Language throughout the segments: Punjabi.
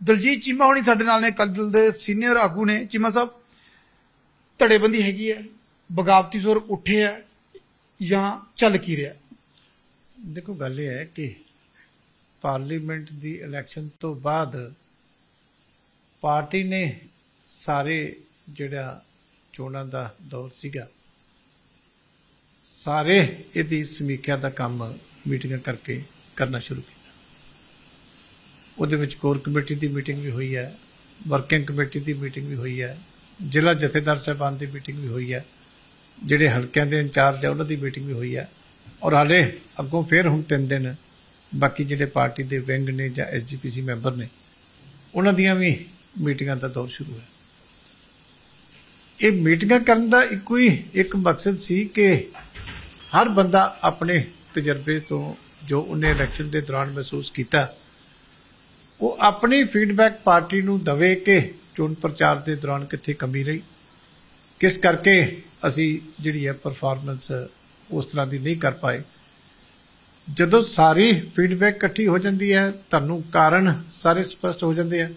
ਦਲਜੀਤ ਚੀਮਾ ਹੋਣੀ ਸਾਡੇ ਨਾਲ ਨੇ, ਅਕਾਲੀ ਦੇ ਸੀਨੀਅਰ ਆਗੂ ਨੇ, ਚੀਮਾ ਸਾਹਿਬ। ਧੜੇਬੰਦੀ ਹੈਗੀ ਹੈ, ਬਗਾਵਤੀ ਜ਼ੋਰ ਉੱਠੇ ਹੈ ਜਾਂ ਚੱਲ ਕੀ ਰਿਹਾ? ਦੇਖੋ, ਗੱਲ ਇਹ ਹੈ ਕਿ ਪਾਰਲੀਮੈਂਟ ਦੀ ਇਲੈਕਸ਼ਨ ਤੋਂ ਬਾਅਦ ਪਾਰਟੀ ਨੇ ਸਾਰੇ ਜਿਹੜਾ ਚੋਣਾਂ ਦਾ ਦੌਰ ਸੀਗਾ, ਸਾਰੇ ਇਹਦੀ ਸਮੀਖਿਆ ਦਾ ਕੰਮ ਮੀਟਿੰਗਾਂ ਕਰਕੇ ਕਰਨਾ ਸ਼ੁਰੂ ਕੀਤਾ। ਉਹਦੇ ਵਿੱਚ ਕੋਰ ਕਮੇਟੀ ਦੀ ਮੀਟਿੰਗ ਵੀ ਹੋਈ ਹੈ, ਵਰਕਿੰਗ ਕਮੇਟੀ ਦੀ ਮੀਟਿੰਗ ਵੀ ਹੋਈ ਹੈ, ਜ਼ਿਲ੍ਹਾ ਜਥੇਦਾਰ ਸਾਹਿਬਾਨ ਦੀ ਮੀਟਿੰਗ ਵੀ ਹੋਈ ਹੈ, ਜਿਹੜੇ ਹਲਕਿਆਂ ਦੇ ਇੰਚਾਰਜ ਆ ਉਹਨਾਂ ਦੀ ਮੀਟਿੰਗ ਵੀ ਹੋਈ ਹੈ। ਔਰ ਹਾਲੇ ਅੱਗੋਂ ਫੇਰ ਹੁਣ ਤਿੰਨ ਦਿਨ ਬਾਕੀ ਜਿਹੜੇ ਪਾਰਟੀ ਦੇ ਵਿੰਗ ਨੇ ਜਾਂ ਐਸਜੀਪੀਸੀ ਮੈਂਬਰ ਨੇ, ਉਹਨਾਂ ਦੀਆਂ ਵੀ ਮੀਟਿੰਗਾਂ ਦਾ ਦੌਰ ਸ਼ੁਰੂ ਹੈ ਇਹ ਮੀਟਿੰਗਾਂ ਕਰਨ ਦਾ ਇੱਕੋ ਹੀ ਇੱਕ ਮਕਸਦ ਸੀ ਕਿ ਹਰ ਬੰਦਾ ਆਪਣੇ ਤਜਰਬੇ ਤੋਂ ਜੋ ਉਹਨੇ ਇਲੈਕਸ਼ਨ ਦੇ ਦੌਰਾਨ ਮਹਿਸੂਸ ਕੀਤਾ ਉਹ ਆਪਣੀ ਫੀਡਬੈਕ ਪਾਰਟੀ ਨੂੰ ਦਵੇ ਕਿ ਚੋਣ ਪ੍ਰਚਾਰ ਦੇ ਦੌਰਾਨ ਕਿੱਥੇ ਕਮੀ ਰਹੀ। ਕਿਸ ਕਰਕੇ ਅਸੀਂ ਜਿਹੜੀ ਹੈ ਪਰਫਾਰਮੈਂਸ ਉਸ ਤਰ੍ਹਾਂ ਦੀ ਨਹੀਂ ਕਰ ਪਾਏ। ਜਦੋਂ ਸਾਰੀ ਫੀਡਬੈਕ ਇਕੱਠੀ ਹੋ ਜਾਂਦੀ ਹੈ, ਤੁਹਾਨੂੰ ਕਾਰਨ ਸਾਰੇ ਸਪਸ਼ਟ ਹੋ ਜਾਂਦੇ ਆ।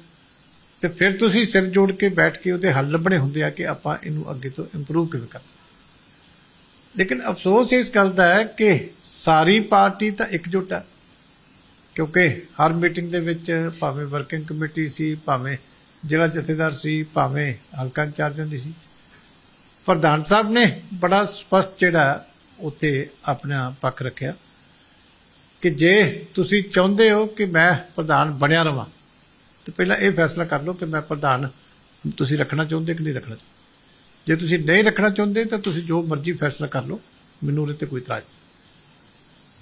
ਤੇ ਫਿਰ ਤੁਸੀਂ ਸਿਰ ਜੋੜ ਕੇ ਬੈਠ ਕੇ ਉਹਦੇ ਹੱਲ ਲੱਭਣੇ ਹੁੰਦੇ ਆ ਕਿ ਆਪਾਂ ਇਹਨੂੰ ਅੱਗੇ ਤੋਂ ਇੰਪਰੂਵ ਕਿਵੇਂ ਕਰ ਲੇਕਿਨ ਅਫਸੋਸ ਇਸ ਗੱਲ ਦਾ ਹੈ ਕਿ ਸਾਰੀ ਪਾਰਟੀ ਤਾਂ ਇਕਜੁੱਟ ਹੈ। ਕਿਉਂਕਿ ਹਰ ਮੀਟਿੰਗ ਦੇ ਵਿੱਚ ਭਾਵੇਂ ਵਰਕਿੰਗ ਕਮੇਟੀ ਸੀ, ਭਾਵੇਂ ਜ਼ਿਲ੍ਹਾ ਜਥੇਦਾਰ ਸੀ, ਭਾਵੇਂ ਹਲਕਾ ਇੰਚਾਰਜਾਂ ਦੀ ਸੀ। ਪ੍ਰਧਾਨ ਸਾਹਿਬ ਨੇ ਬੜਾ ਸਪਸ਼ਟ ਜਿਹੜਾ ਉੱਥੇ ਆਪਣਾ ਪੱਖ ਰੱਖਿਆ ਕਿ ਜੇ ਤੁਸੀਂ ਚਾਹੁੰਦੇ ਹੋ ਕਿ ਮੈਂ ਪ੍ਰਧਾਨ ਬਣਿਆ ਰਵਾਂ, ਤੇ ਪਹਿਲਾਂ ਇਹ ਫੈਸਲਾ ਕਰ ਲਓ ਕਿ ਮੈਂ ਪ੍ਰਧਾਨ ਤੁਸੀਂ ਰੱਖਣਾ ਚਾਹੁੰਦੇ ਕਿ ਨਹੀਂ ਰੱਖਣਾ ਚਾਹੁੰਦੇ। ਜੇ ਤੁਸੀਂ ਨਹੀਂ ਰੱਖਣਾ ਚਾਹੁੰਦੇ, ਤਾਂ ਤੁਸੀਂ ਜੋ ਮਰਜ਼ੀ ਫੈਸਲਾ ਕਰ ਲਓ, ਮੈਨੂੰ ਉਹਦੇ ਤੇ ਕੋਈ ਇਤਰਾਜ਼ ਨਹੀਂ।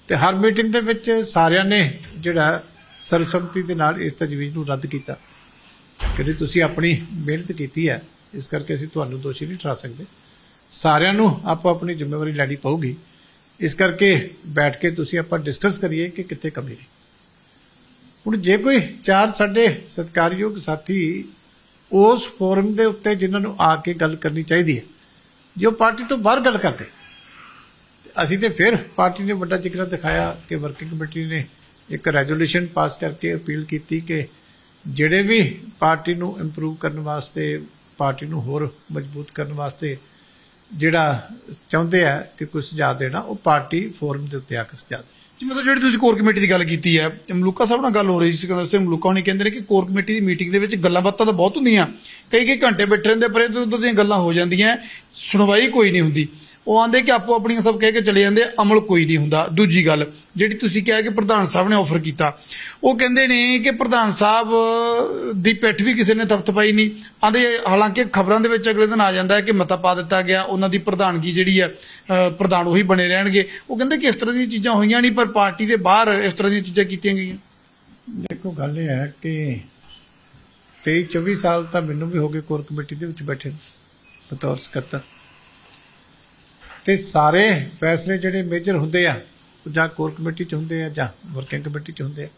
ਤੇ ਹਰ ਮੀਟਿੰਗ ਦੇ ਵਿੱਚ ਸਾਰਿਆਂ ਨੇ ਜਿਹੜਾ ਸਰਬਸੰਮਤੀ ਦੇ ਨਾਲ ਇਸ ਤਜਵੀਜ਼ ਨੂੰ ਰੱਦ ਕੀਤਾ। ਕਿ ਤੁਸੀਂ ਆਪਣੀ ਮਿਹਨਤ ਕੀਤੀ ਹੈ, ਇਸ ਕਰਕੇ ਅਸੀਂ ਤੁਹਾਨੂੰ ਦੋਸ਼ੀ ਨਹੀਂ ਠਹਿਰਾ ਸਕਦੇ। ਸਾਰਿਆਂ ਨੂੰ ਆਪੋ ਆਪਣੀ ਜ਼ਿੰਮੇਵਾਰੀ ਲੈਣੀ ਪਊਗੀ। ਇਸ ਕਰਕੇ ਬੈਠ ਕੇ ਤੁਸੀਂ ਆਪਾਂ ਡਿਸਕਸ ਕਰੀਏ ਕਿ ਕਿੱਥੇ ਕਮੀ ਰਹੀ। ਹੁਣ ਜੇ ਕੋਈ ਚਾਰ ਸਾਡੇ ਸਤਿਕਾਰਯੋਗ ਸਾਥੀ ਉਸ ਫੋਰਮ ਦੇ ਉੱਤੇ ਜਿਨ੍ਹਾਂ ਨੂੰ ਆ ਕੇ ਗੱਲ ਕਰਨੀ ਚਾਹੀਦੀ ਹੈ, ਜੋ ਪਾਰਟੀ ਤੋਂ ਬਾਹਰ ਗੱਲ ਕਰਦੇ ਅਸੀਂ ਤੇ ਫਿਰ ਪਾਰਟੀ ਨੇ ਵੱਡਾ ਜ਼ਿਕਰਾ ਦਿਖਾਇਆ ਕਿ ਵਰਕਿੰਗ ਕਮੇਟੀ ਨੇ ਇੱਕ ਰੈਜ਼ੋਲੂਸ਼ਨ ਪਾਸ ਕਰਕੇ ਅਪੀਲ ਕੀਤੀ ਕਿ ਜਿਹੜੇ ਵੀ ਪਾਰਟੀ ਨੂੰ ਇੰਪਰੂਵ ਕਰਨ ਵਾਸਤੇ, ਪਾਰਟੀ ਨੂੰ ਹੋਰ ਮਜ਼ਬੂਤ ਕਰਨ ਵਾਸਤੇ ਜਿਹੜਾ ਚਾਹੁੰਦੇ ਆ ਕਿ ਕੋਈ ਸੁਝਾਅ ਦੇਣਾ, ਉਹ ਪਾਰਟੀ ਫੋਰਮ ਦੇ ਉੱਤੇ ਆ ਕੇ ਸੁਝਾਅ ਦੇ ਜੀ ਮਤਲਬ ਜਿਹੜੀ ਤੁਸੀਂ ਕੋਰ ਕਮੇਟੀ ਦੀ ਗੱਲ ਕੀਤੀ ਹੈ ਮਲੂਕਾ ਸਾਹਿਬ ਨਾਲ ਗੱਲ ਹੋ ਰਹੀ ਸੀ, ਸਿਕੰਦਰ ਸਿੰਘ, ਮਲੂਕਾ ਹੋਣੀ ਕਹਿੰਦੇ ਨੇ ਕਿ ਕੋਰ ਕਮੇਟੀ ਦੀ ਮੀਟਿੰਗ ਦੇ ਵਿੱਚ ਗੱਲਾਂ ਬਾਤਾਂ ਤਾਂ ਬਹੁਤ ਹੁੰਦੀਆਂ। ਕਈ ਕਈ ਘੰਟੇ ਬੈਠੇ ਰਹਿੰਦੇ ਪਰ ਇੱਧਰ ਉੱਧਰ ਦੀਆਂ ਗੱਲਾਂ ਹੋ ਜਾਂਦੀਆਂ, ਸੁਣਵਾਈ ਕੋਈ ਨਹੀਂ ਹੁੰਦੀ। ਉਹ ਆਂਦੇ ਕਿ ਆਪੋ ਆਪਣੀਆਂ ਸਭ ਕਹਿ ਕੇ ਚਲੇ ਜਾਂਦੇ ਅਮਲ ਕੋਈ ਨਹੀਂ ਹੁੰਦਾ। ਦੂਜੀ ਗੱਲ ਜਿਹੜੀ ਤੁਸੀਂ ਕਿਹਾ ਕਿ ਪ੍ਰਧਾਨ ਸਾਹਿਬ ਨੇ ਆਫਰ ਕੀਤਾ ਉਹ ਕਹਿੰਦੇ ਨੇ ਕਿ ਪ੍ਰਧਾਨ ਸਾਹਿਬ ਦੀ ਪਿੱਠ ਵੀ ਕਿਸੇ ਨੇ ਥਪਥਪਾਈ ਨਹੀਂ। ਆਂਦੇ ਹਾਲਾਂਕਿ ਖਬਰਾਂ ਦੇ ਵਿੱਚ ਅਗਲੇ ਦਿਨ ਆ ਜਾਂਦਾ ਹੈ ਕਿ ਮਤਾ ਪਾ ਦਿੱਤਾ ਗਿਆ ਉਹਨਾਂ ਦੀ ਪ੍ਰਧਾਨਗੀ ਜਿਹੜੀ ਹੈ ਪ੍ਰਧਾਨ ਉਹੀ ਬਣੇ ਰਹਿਣਗੇ। ਉਹ ਕਹਿੰਦੇ ਕਿ ਇਸ ਤਰ੍ਹਾਂ ਦੀਆਂ ਚੀਜ਼ਾਂ ਹੋਈਆਂ ਨਹੀਂ ਪਰ ਪਾਰਟੀ ਦੇ ਬਾਹਰ ਇਸ ਤਰ੍ਹਾਂ ਦੀਆਂ ਚੀਜ਼ਾਂ ਕੀਤੀਆਂ ਗਈਆਂ। ਦੇਖੋ ਗੱਲ ਇਹ ਹੈ ਕਿ 23 24 ਸਾਲ ਤਾਂ ਮੈਨੂੰ ਵੀ ਹੋ ਗਏ ਕੋਰ ਕਮੇਟੀ ਦੇ ਵਿੱਚ ਬੈਠੇ ਨੂੰ, ਬਤੌਰ ਸਕੱਤਰ। ਤੇ ਸਾਰੇ ਫੈਸਲੇ ਜਿਹੜੇ ਮੇਜਰ ਹੁੰਦੇ ਆ, ਉਹ ਜਾਂ ਕੋਰ ਕਮੇਟੀ ਚ ਹੁੰਦੇ ਆ ਜਾਂ ਵਰਕਿੰਗ ਕਮੇਟੀ ਚ ਹੁੰਦੇ ਆ।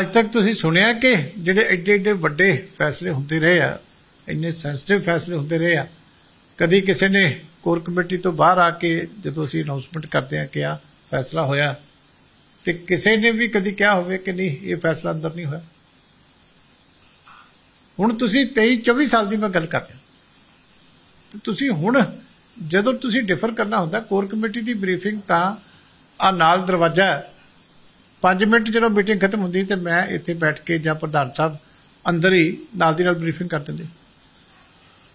ਅੱਜ ਤੱਕ ਤੁਸੀਂ ਸੁਣਿਆ ਕਿ ਜਿਹੜੇ ਐਡੇ ਐਡੇ ਵੱਡੇ ਫੈਸਲੇ ਹੁੰਦੇ ਰਹੇ ਆ, ਇੰਨੇ ਸੈਂਸਿਟਿਵ ਫੈਸਲੇ ਹੁੰਦੇ ਰਹੇ ਆ, ਕਦੀ ਕਿਸੇ ਨੇ ਕੋਰ ਕਮੇਟੀ ਤੋਂ ਬਾਹਰ ਆ ਕੇ ਜਦੋਂ ਅਸੀਂ ਅਨਾਉਂਸਮੈਂਟ ਕਰਦੇ ਆ ਕਿ ਆ ਫੈਸਲਾ ਹੋਇਆ, ਤੇ ਕਿਸੇ ਨੇ ਵੀ ਕਦੀ ਕਿਹਾ ਹੋਵੇ ਕਿ ਨਹੀਂ, ਇਹ ਫੈਸਲਾ ਅੰਦਰ ਨਹੀਂ ਹੋਇਆ। ਹੁਣ ਤੁਸੀਂ 23 24 ਸਾਲ ਦੀ ਮੈਂ ਗੱਲ ਕਰ ਰਿਹਾ। ਤੁਸੀਂ ਹੁਣ ਜਦੋਂ ਤੁਸੀਂ ਡਿਫਰ ਕਰਨਾ ਹੁੰਦਾ ਕੋਰ ਕਮੇਟੀ ਦੀ ਬਰੀਫਿੰਗ ਤਾਂ ਆ ਨਾਲ ਦਰਵਾਜ਼ਾ 5 ਮਿੰਟ ਜਦੋਂ ਮੀਟਿੰਗ ਖਤਮ ਹੁੰਦੀ ਤੇ ਮੈਂ ਇੱਥੇ ਬੈਠ ਕੇ ਜਾਂ ਪ੍ਰਧਾਨ ਸਾਹਿਬ ਅੰਦਰ ਹੀ ਨਾਲ ਦੀ ਨਾਲ ਬਰੀਫਿੰਗ ਕਰ ਦਿੰਦੇ।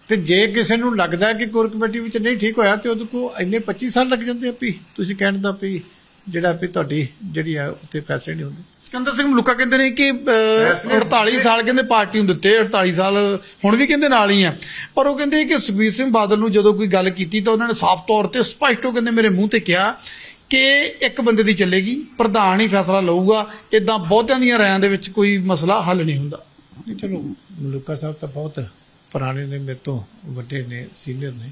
ਤੇ ਜੇ ਕਿਸੇ ਨੂੰ ਲੱਗਦਾ ਕਿ ਕੋਰ ਕਮੇਟੀ ਵਿੱਚ ਨਹੀਂ ਠੀਕ ਹੋਇਆ ਤੇ ਉਹਦੇ ਕੋ ਇੰਨੇ 25 ਸਾਲ ਲੱਗ ਜਾਂਦੇ ਆ ਵੀ ਤੁਸੀਂ ਕਹਿਣ ਦਾ ਵੀ ਜਿਹੜਾ ਵੀ ਤੁਹਾਡੀ ਜਿਹੜੀ ਆ ਉੱਥੇ ਫੈਸਲੇ ਨਹੀਂ ਹੁੰਦੇ। ਸਿਕੰਦਰ ਸਿੰਘ ਮਲੂਕਾ ਕਹਿੰਦੇ ਨੇ ਕਿ ਅ, 48 ਸਾਲ ਕਹਿੰਦੇ ਪਾਰਟੀ ਨੂੰ ਦਿੱਤੇ 48 ਸਾਲ ਹੁਣ ਵੀ ਕਹਿੰਦੇ ਨਾਲ ਹੀ ਆ। ਪਰ ਉਹ ਕਹਿੰਦੇ ਕਿ ਸੁਖਬੀਰ ਸਿੰਘ ਬਾਦਲ ਨੂੰ ਜਦੋਂ ਕੋਈ ਗੱਲ ਕੀਤੀ ਤਾਂ ਉਹਨਾਂ ਨੇ ਸਾਫ਼ ਤੌਰ ਤੇ ਸਪਸ਼ਟ ਉਹ ਕਹਿੰਦੇ ਮੇਰੇ ਮੂੰਹ ਤੇ ਕਿਹਾ ਕਿ ਇੱਕ ਬੰਦੇ ਦੀ ਚੱਲੇਗੀ ਪ੍ਰਧਾਨ ਹੀ ਫੈਸਲਾ ਲਊਗਾ ਇਦਾਂ ਬਹੁਤਿਆਂ ਦੀਆਂ ਰਾਇਆਂ ਦੇ ਵਿੱਚ ਕੋਈ ਮਸਲਾ ਹੱਲ ਨਹੀਂ ਹੁੰਦਾ। ਚਲੋ ਮਲੂਕਾ ਸਾਹਿਬ ਤਾਂ ਬਹੁਤ ਪੁਰਾਣੇ ਨੇ ਮੇਰੇ ਤੋਂ ਵੱਡੇ ਨੇ ਸੀਨੀਅਰ ਨੇ।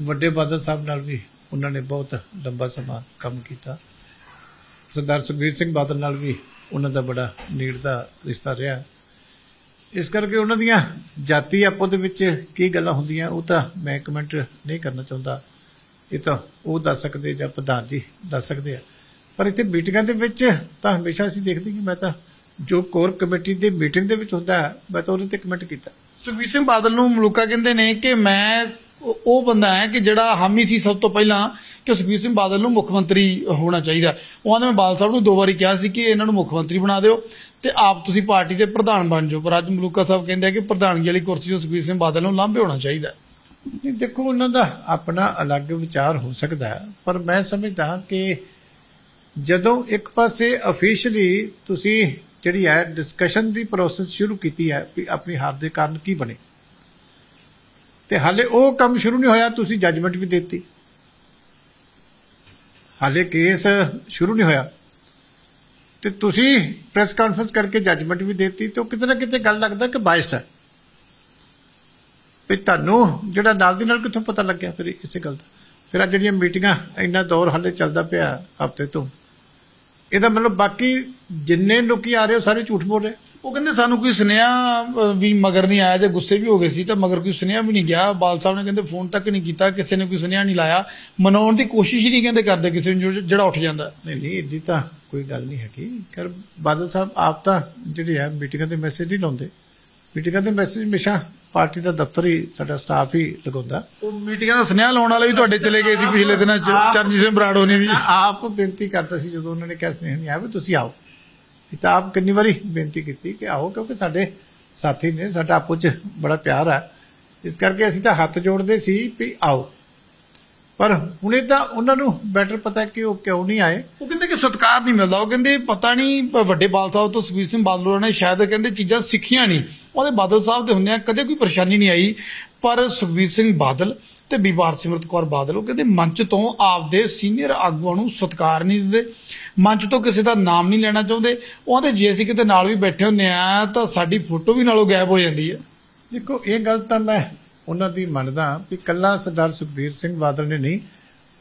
ਵੱਡੇ ਬਾਦਲ ਸਾਹਿਬ ਨਾਲ ਵੀ ਉਹਨਾਂ ਨੇ ਬਹੁਤ ਲੰਬਾ ਸਮਾਂ ਕੰਮ ਕੀਤਾ। ਸਰਦਾਰ ਸੁਖਬੀਰ ਸਿੰਘ ਬਾਦਲ ਨਾਲ ਵੀ ਉਹਨਾਂ ਦਾ ਬੜਾ ਨੇੜ ਦਾ ਰਿਸ਼ਤਾ ਰਿਹਾ। ਇਸ ਕਰਕੇ ਉਹਨਾਂ ਦੀਆਂ ਜਾਤੀ ਆਪੋ ਦੇ ਵਿੱਚ ਕੀ ਗੱਲਾਂ ਹੁੰਦੀਆਂ, ਉਹ ਤਾਂ ਮੈਂ ਕਮੈਂਟ ਨਹੀਂ ਕਰਨਾ ਚਾਹੁੰਦਾ। ਇਹ ਤਾਂ ਉਹ ਦੱਸ ਸਕਦੇ ਜਾਂ ਪ੍ਰਧਾਨ ਜੀ ਦੱਸ ਸਕਦੇ ਆ। ਪਰ ਇੱਥੇ ਮੀਟਿੰਗਾਂ ਦੇ ਵਿੱਚ ਤਾਂ ਹਮੇਸ਼ਾ ਅਸੀਂ ਦੇਖਦੇ ਕਿ ਮੈਂ ਤਾਂ ਜੋ ਕੋਰ ਕਮੇਟੀ ਦੀ ਮੀਟਿੰਗ ਦੇ ਵਿੱਚ ਹੁੰਦਾ, ਮੈਂ ਤਾਂ ਉਹਦੇ ਤੇ ਕਮੈਂਟ ਕੀਤਾ। ਸੁਖਬੀਰ ਸਿੰਘ ਬਾਦਲ ਨੂੰ ਮਲੂਕਾ ਕਹਿੰਦੇ ਨੇ ਕਿ ਮੈਂ ਉਹ ਬੰਦਾ ਹੈ ਕਿ ਜਿਹੜਾ ਹਾਮੀ ਸੀ ਸਭ ਤੋਂ ਪਹਿਲਾਂ ਕਿ ਸੁਖਬੀਰ ਸਿੰਘ ਬਾਦਲ ਨੂੰ ਮੁੱਖ ਮੰਤਰੀ ਹੋਣਾ ਚਾਹੀਦਾ। ਉਹ ਆਂਦੇ ਮੈਂ ਬਾਦਲ ਸਾਹਿਬ ਨੂੰ ਦੋ ਵਾਰੀ ਕਿਹਾ ਸੀ ਕਿ ਇਹਨਾਂ ਨੂੰ ਮੁੱਖ ਮੰਤਰੀ ਬਣਾ ਦਿਓ ਤੇ ਆਪ ਤੁਸੀਂ ਪਾਰਟੀ ਦੇ ਪ੍ਰਧਾਨ ਬਣ ਜਾਓ। ਪਰ ਅੱਜ ਮਲੂਕਾ ਸਾਹਿਬ ਕਹਿੰਦੇ ਆ ਕਿ ਪ੍ਰਧਾਨਗੀ ਵਾਲੀ ਕੁਰਸੀ ਤੋਂ ਸੁਖਬੀਰ ਸਿੰਘ ਬਾਦਲ ਨੂੰ ਲਾਂਭੇ ਹੋਣਾ ਚਾਹੀਦਾ ਨਹੀਂ, ਦੇਖੋ, ਉਹਨਾਂ ਦਾ ਆਪਣਾ ਅਲੱਗ ਵਿਚਾਰ ਹੋ ਸਕਦਾ ਪਰ ਮੈਂ ਸਮਝਦਾ ਕਿ ਜਦੋਂ ਇੱਕ ਪਾਸੇ ਅਫੀਸ਼ੀਅਲੀ ਤੁਸੀਂ ਜਿਹੜੀ ਹੈ ਡਿਸਕਸ਼ਨ ਦੀ ਪ੍ਰੋਸੈਸ ਸ਼ੁਰੂ ਕੀਤੀ ਹੈ ਵੀ ਆਪਣੀ ਹਾਰ ਦੇ ਕਾਰਨ ਕੀ ਬਣੇ, ਤੇ ਹਾਲੇ ਉਹ ਕੰਮ ਸ਼ੁਰੂ ਨਹੀਂ ਹੋਇਆ, ਤੁਸੀਂ ਜੱਜਮੈਂਟ ਵੀ ਦਿੱਤੀ। ਹਾਲੇ ਕੇਸ ਸ਼ੁਰੂ ਨਹੀਂ ਹੋਇਆ। ਤੇ ਤੁਸੀਂ ਪ੍ਰੈਸ ਕਾਨਫਰੰਸ ਕਰਕੇ ਜੱਜਮੈਂਟ ਵੀ ਦਿੱਤੀ ਤੇ ਉਹ ਕਿਤੇ ਨਾ ਕਿਤੇ ਗੱਲ ਲੱਗਦਾ ਕਿ ਬਾਇਸਡ ਹੈ। ਵੀ ਤੁਹਾਨੂੰ ਜਿਹੜਾ ਨਾਲ ਦੀ ਨਾਲ ਕਿੱਥੋਂ ਪਤਾ ਲੱਗਿਆ ਫਿਰ ਇਸੇ ਗੱਲ ਦਾ। ਫਿਰ ਆ ਜਿਹੜੀਆਂ ਮੀਟਿੰਗਾਂ, ਇੰਨਾ ਦੌਰ ਹਾਲੇ ਚੱਲਦਾ ਪਿਆ ਹਫ਼ਤੇ ਤੋਂ। ਇਹਦਾ ਮਤਲਬ ਬਾਕੀ ਜਿੰਨੇ ਲੋਕੀ ਆ ਰਹੇ ਹੋ, ਸਾਰੇ ਝੂਠ ਬੋਲ ਰਹੇ। ਉਹ ਕਹਿੰਦੇ ਸਾਨੂੰ ਕੋਈ ਸੁਨੇਹਾ ਵੀ ਮਗਰ ਨਹੀਂ ਆਇਆ ਜੇ ਗੁੱਸੇ ਵੀ ਹੋ ਗਏ ਸੀ ਤਾਂ ਮਗਰ ਕੋਈ ਸੁਨੇਹਾ ਵੀ ਨਹੀਂ ਗਿਆ। ਬਾਲ ਸਾਹਿਬ ਨੇ ਕਹਿੰਦੇ ਫੋਨ ਤੱਕ ਨਹੀਂ ਕੀਤਾ ਕਿਸੇ ਨੇ ਕੋਈ ਸੁਨੇਹਾ ਨਹੀਂ ਲਾਇਆ। ਮਨਾਉਣ ਦੀ ਕੋਸ਼ਿਸ਼ ਹੀ ਨਹੀਂ ਕਹਿੰਦੇ ਕਰਦੇ ਕਿਸੇ ਨੂੰ ਜਿਹੜਾ ਉੱਠ ਜਾਂਦਾ। ਨਹੀਂ ਨਹੀਂ ਏਡੀ ਤਾਂ ਕੋਈ ਗੱਲ ਨਹੀਂ ਹੈਗੀ। ਕਰ ਬਾਦਲ ਸਾਹਿਬ ਆਪ ਤਾਂ ਜਿਹੜੇ ਆ ਮੀਟਿੰਗਾਂ ਦੇ ਮੈਸੇਜ ਨਹੀਂ ਲਾਉਂਦੇ। ਮੀਟਿੰਗਾਂ ਦੇ ਮੈਸੇਜ ਹਮੇਸ਼ਾ ਪਾਰਟੀ ਦਾ ਦਫ਼ਤਰ ਹੀ ਸਾਡਾ ਸਟਾਫ ਹੀ ਲਗਾਉਂਦਾ। ਉਹ ਮੀਟਿੰਗਾਂ ਦਾ ਸੁਨੇਹਾ ਲਾਉਣ ਵਾਲੇ ਵੀ ਤੁਹਾਡੇ ਚਲੇ ਗਏ ਸੀ ਪਿਛਲੇ ਦਿਨਾਂ ਚ। ਚਰਨਜੀਤ ਸਿੰਘ ਬਰਾੜ ਹੋਣੀ ਵੀ। ਆਪ ਬੇਨਤੀ ਕਰਦਾ ਸੀ ਜਦੋਂ ਉਹਨਾਂ ਨੇ ਕਿਹਾ ਸਨੇਹ ਨਹੀਂ ਆਇਆ ਵੀ ਤੁਸੀਂ ਆਓ। ਇਸ ਤਾਂ ਆਪ ਕਿੰਨੀ ਵਾਰੀ ਬੇਨਤੀ ਕੀਤੀ ਕਿ ਆਓ, ਕਿਉਂਕਿ ਸਾਡੇ ਸਾਥੀ ਨੇ, ਸਾਡਾ ਆਪੋ ਚ ਬੜਾ ਪਿਆਰ ਹੈ ਇਸ ਕਰਕੇ ਅਸੀਂ ਤਾਂ ਹੱਥ ਜੋੜਦੇ ਸੀ ਵੀ ਆਓ। ਪਰ ਹੁਣੇ ਤਾਂ ਉਹਨਾਂ ਨੂੰ ਬੈਟਰ ਪਤਾ ਕਿ ਉਹ ਕਿਉਂ ਨਹੀਂ ਆਏ। ਉਹ ਕਹਿੰਦੇ ਕਿ ਸਤਕਾਰ ਨਹੀਂ ਮਿਲਦਾ। ਉਹ ਕਹਿੰਦੇ ਪਤਾ ਨਹੀਂ ਵੱਡੇ ਬਾਲ ਸਾਹਿਬ ਤੋਂ ਸੁਖਬੀਰ ਸਿੰਘ ਬਾਦਲ ਨੇ ਸ਼ਾਇਦ ਕਹਿੰਦੇ ਚੀਜ਼ਾਂ ਸਿੱਖੀਆਂ ਨਹੀਂ। ਉਹਦੇ ਬਾਦਲ ਸਾਹਿਬ ਦੇ ਹੁੰਦਿਆਂ ਕਦੇ ਕੋਈ ਪਰੇਸ਼ਾਨੀ ਨਹੀਂ ਆਈ। ਪਰ ਸੁਖਬੀਰ ਸਿੰਘ ਬਾਦਲ ਤੇ ਬੀਬੀ ਹਰਸਿਮਰਤ ਕੌਰ ਬਾਦਲ, ਉਹ ਕਹਿੰਦੇ ਮੰਚ ਤੋਂ ਆਪਦੇ ਸੀਨੀਅਰ ਆਗੂਆਂ ਨੂੰ ਸਤਿਕਾਰ ਨਹੀਂ ਦਿੰਦੇ। ਮੰਚ ਤੋਂ ਕਿਸੇ ਦਾ ਨਾਮ ਨਹੀਂ ਲੈਣਾ ਚਾਹੁੰਦੇ। ਉਹਦੇ ਜੇ ਅਸੀਂ ਕਿਤੇ ਨਾਲ ਵੀ ਬੈਠੇ ਹੁੰਨੇ ਆ, ਤਾਂ ਸਾਡੀ ਫੋਟੋ ਵੀ ਨਾਲੋਂ ਗਾਇਬ ਹੋ ਜਾਂਦੀ ਹੈ ਦੇਖੋ, ਇਹ ਗੱਲ ਤਾਂ ਮੈਂ ਉਹਨਾਂ ਦੀ ਮੰਨਦਾ ਵੀ ਕੱਲਾ ਸਰਦਾਰ ਸੁਖਬੀਰ ਸਿੰਘ ਬਾਦਲ ਨੇ ਨਹੀਂ,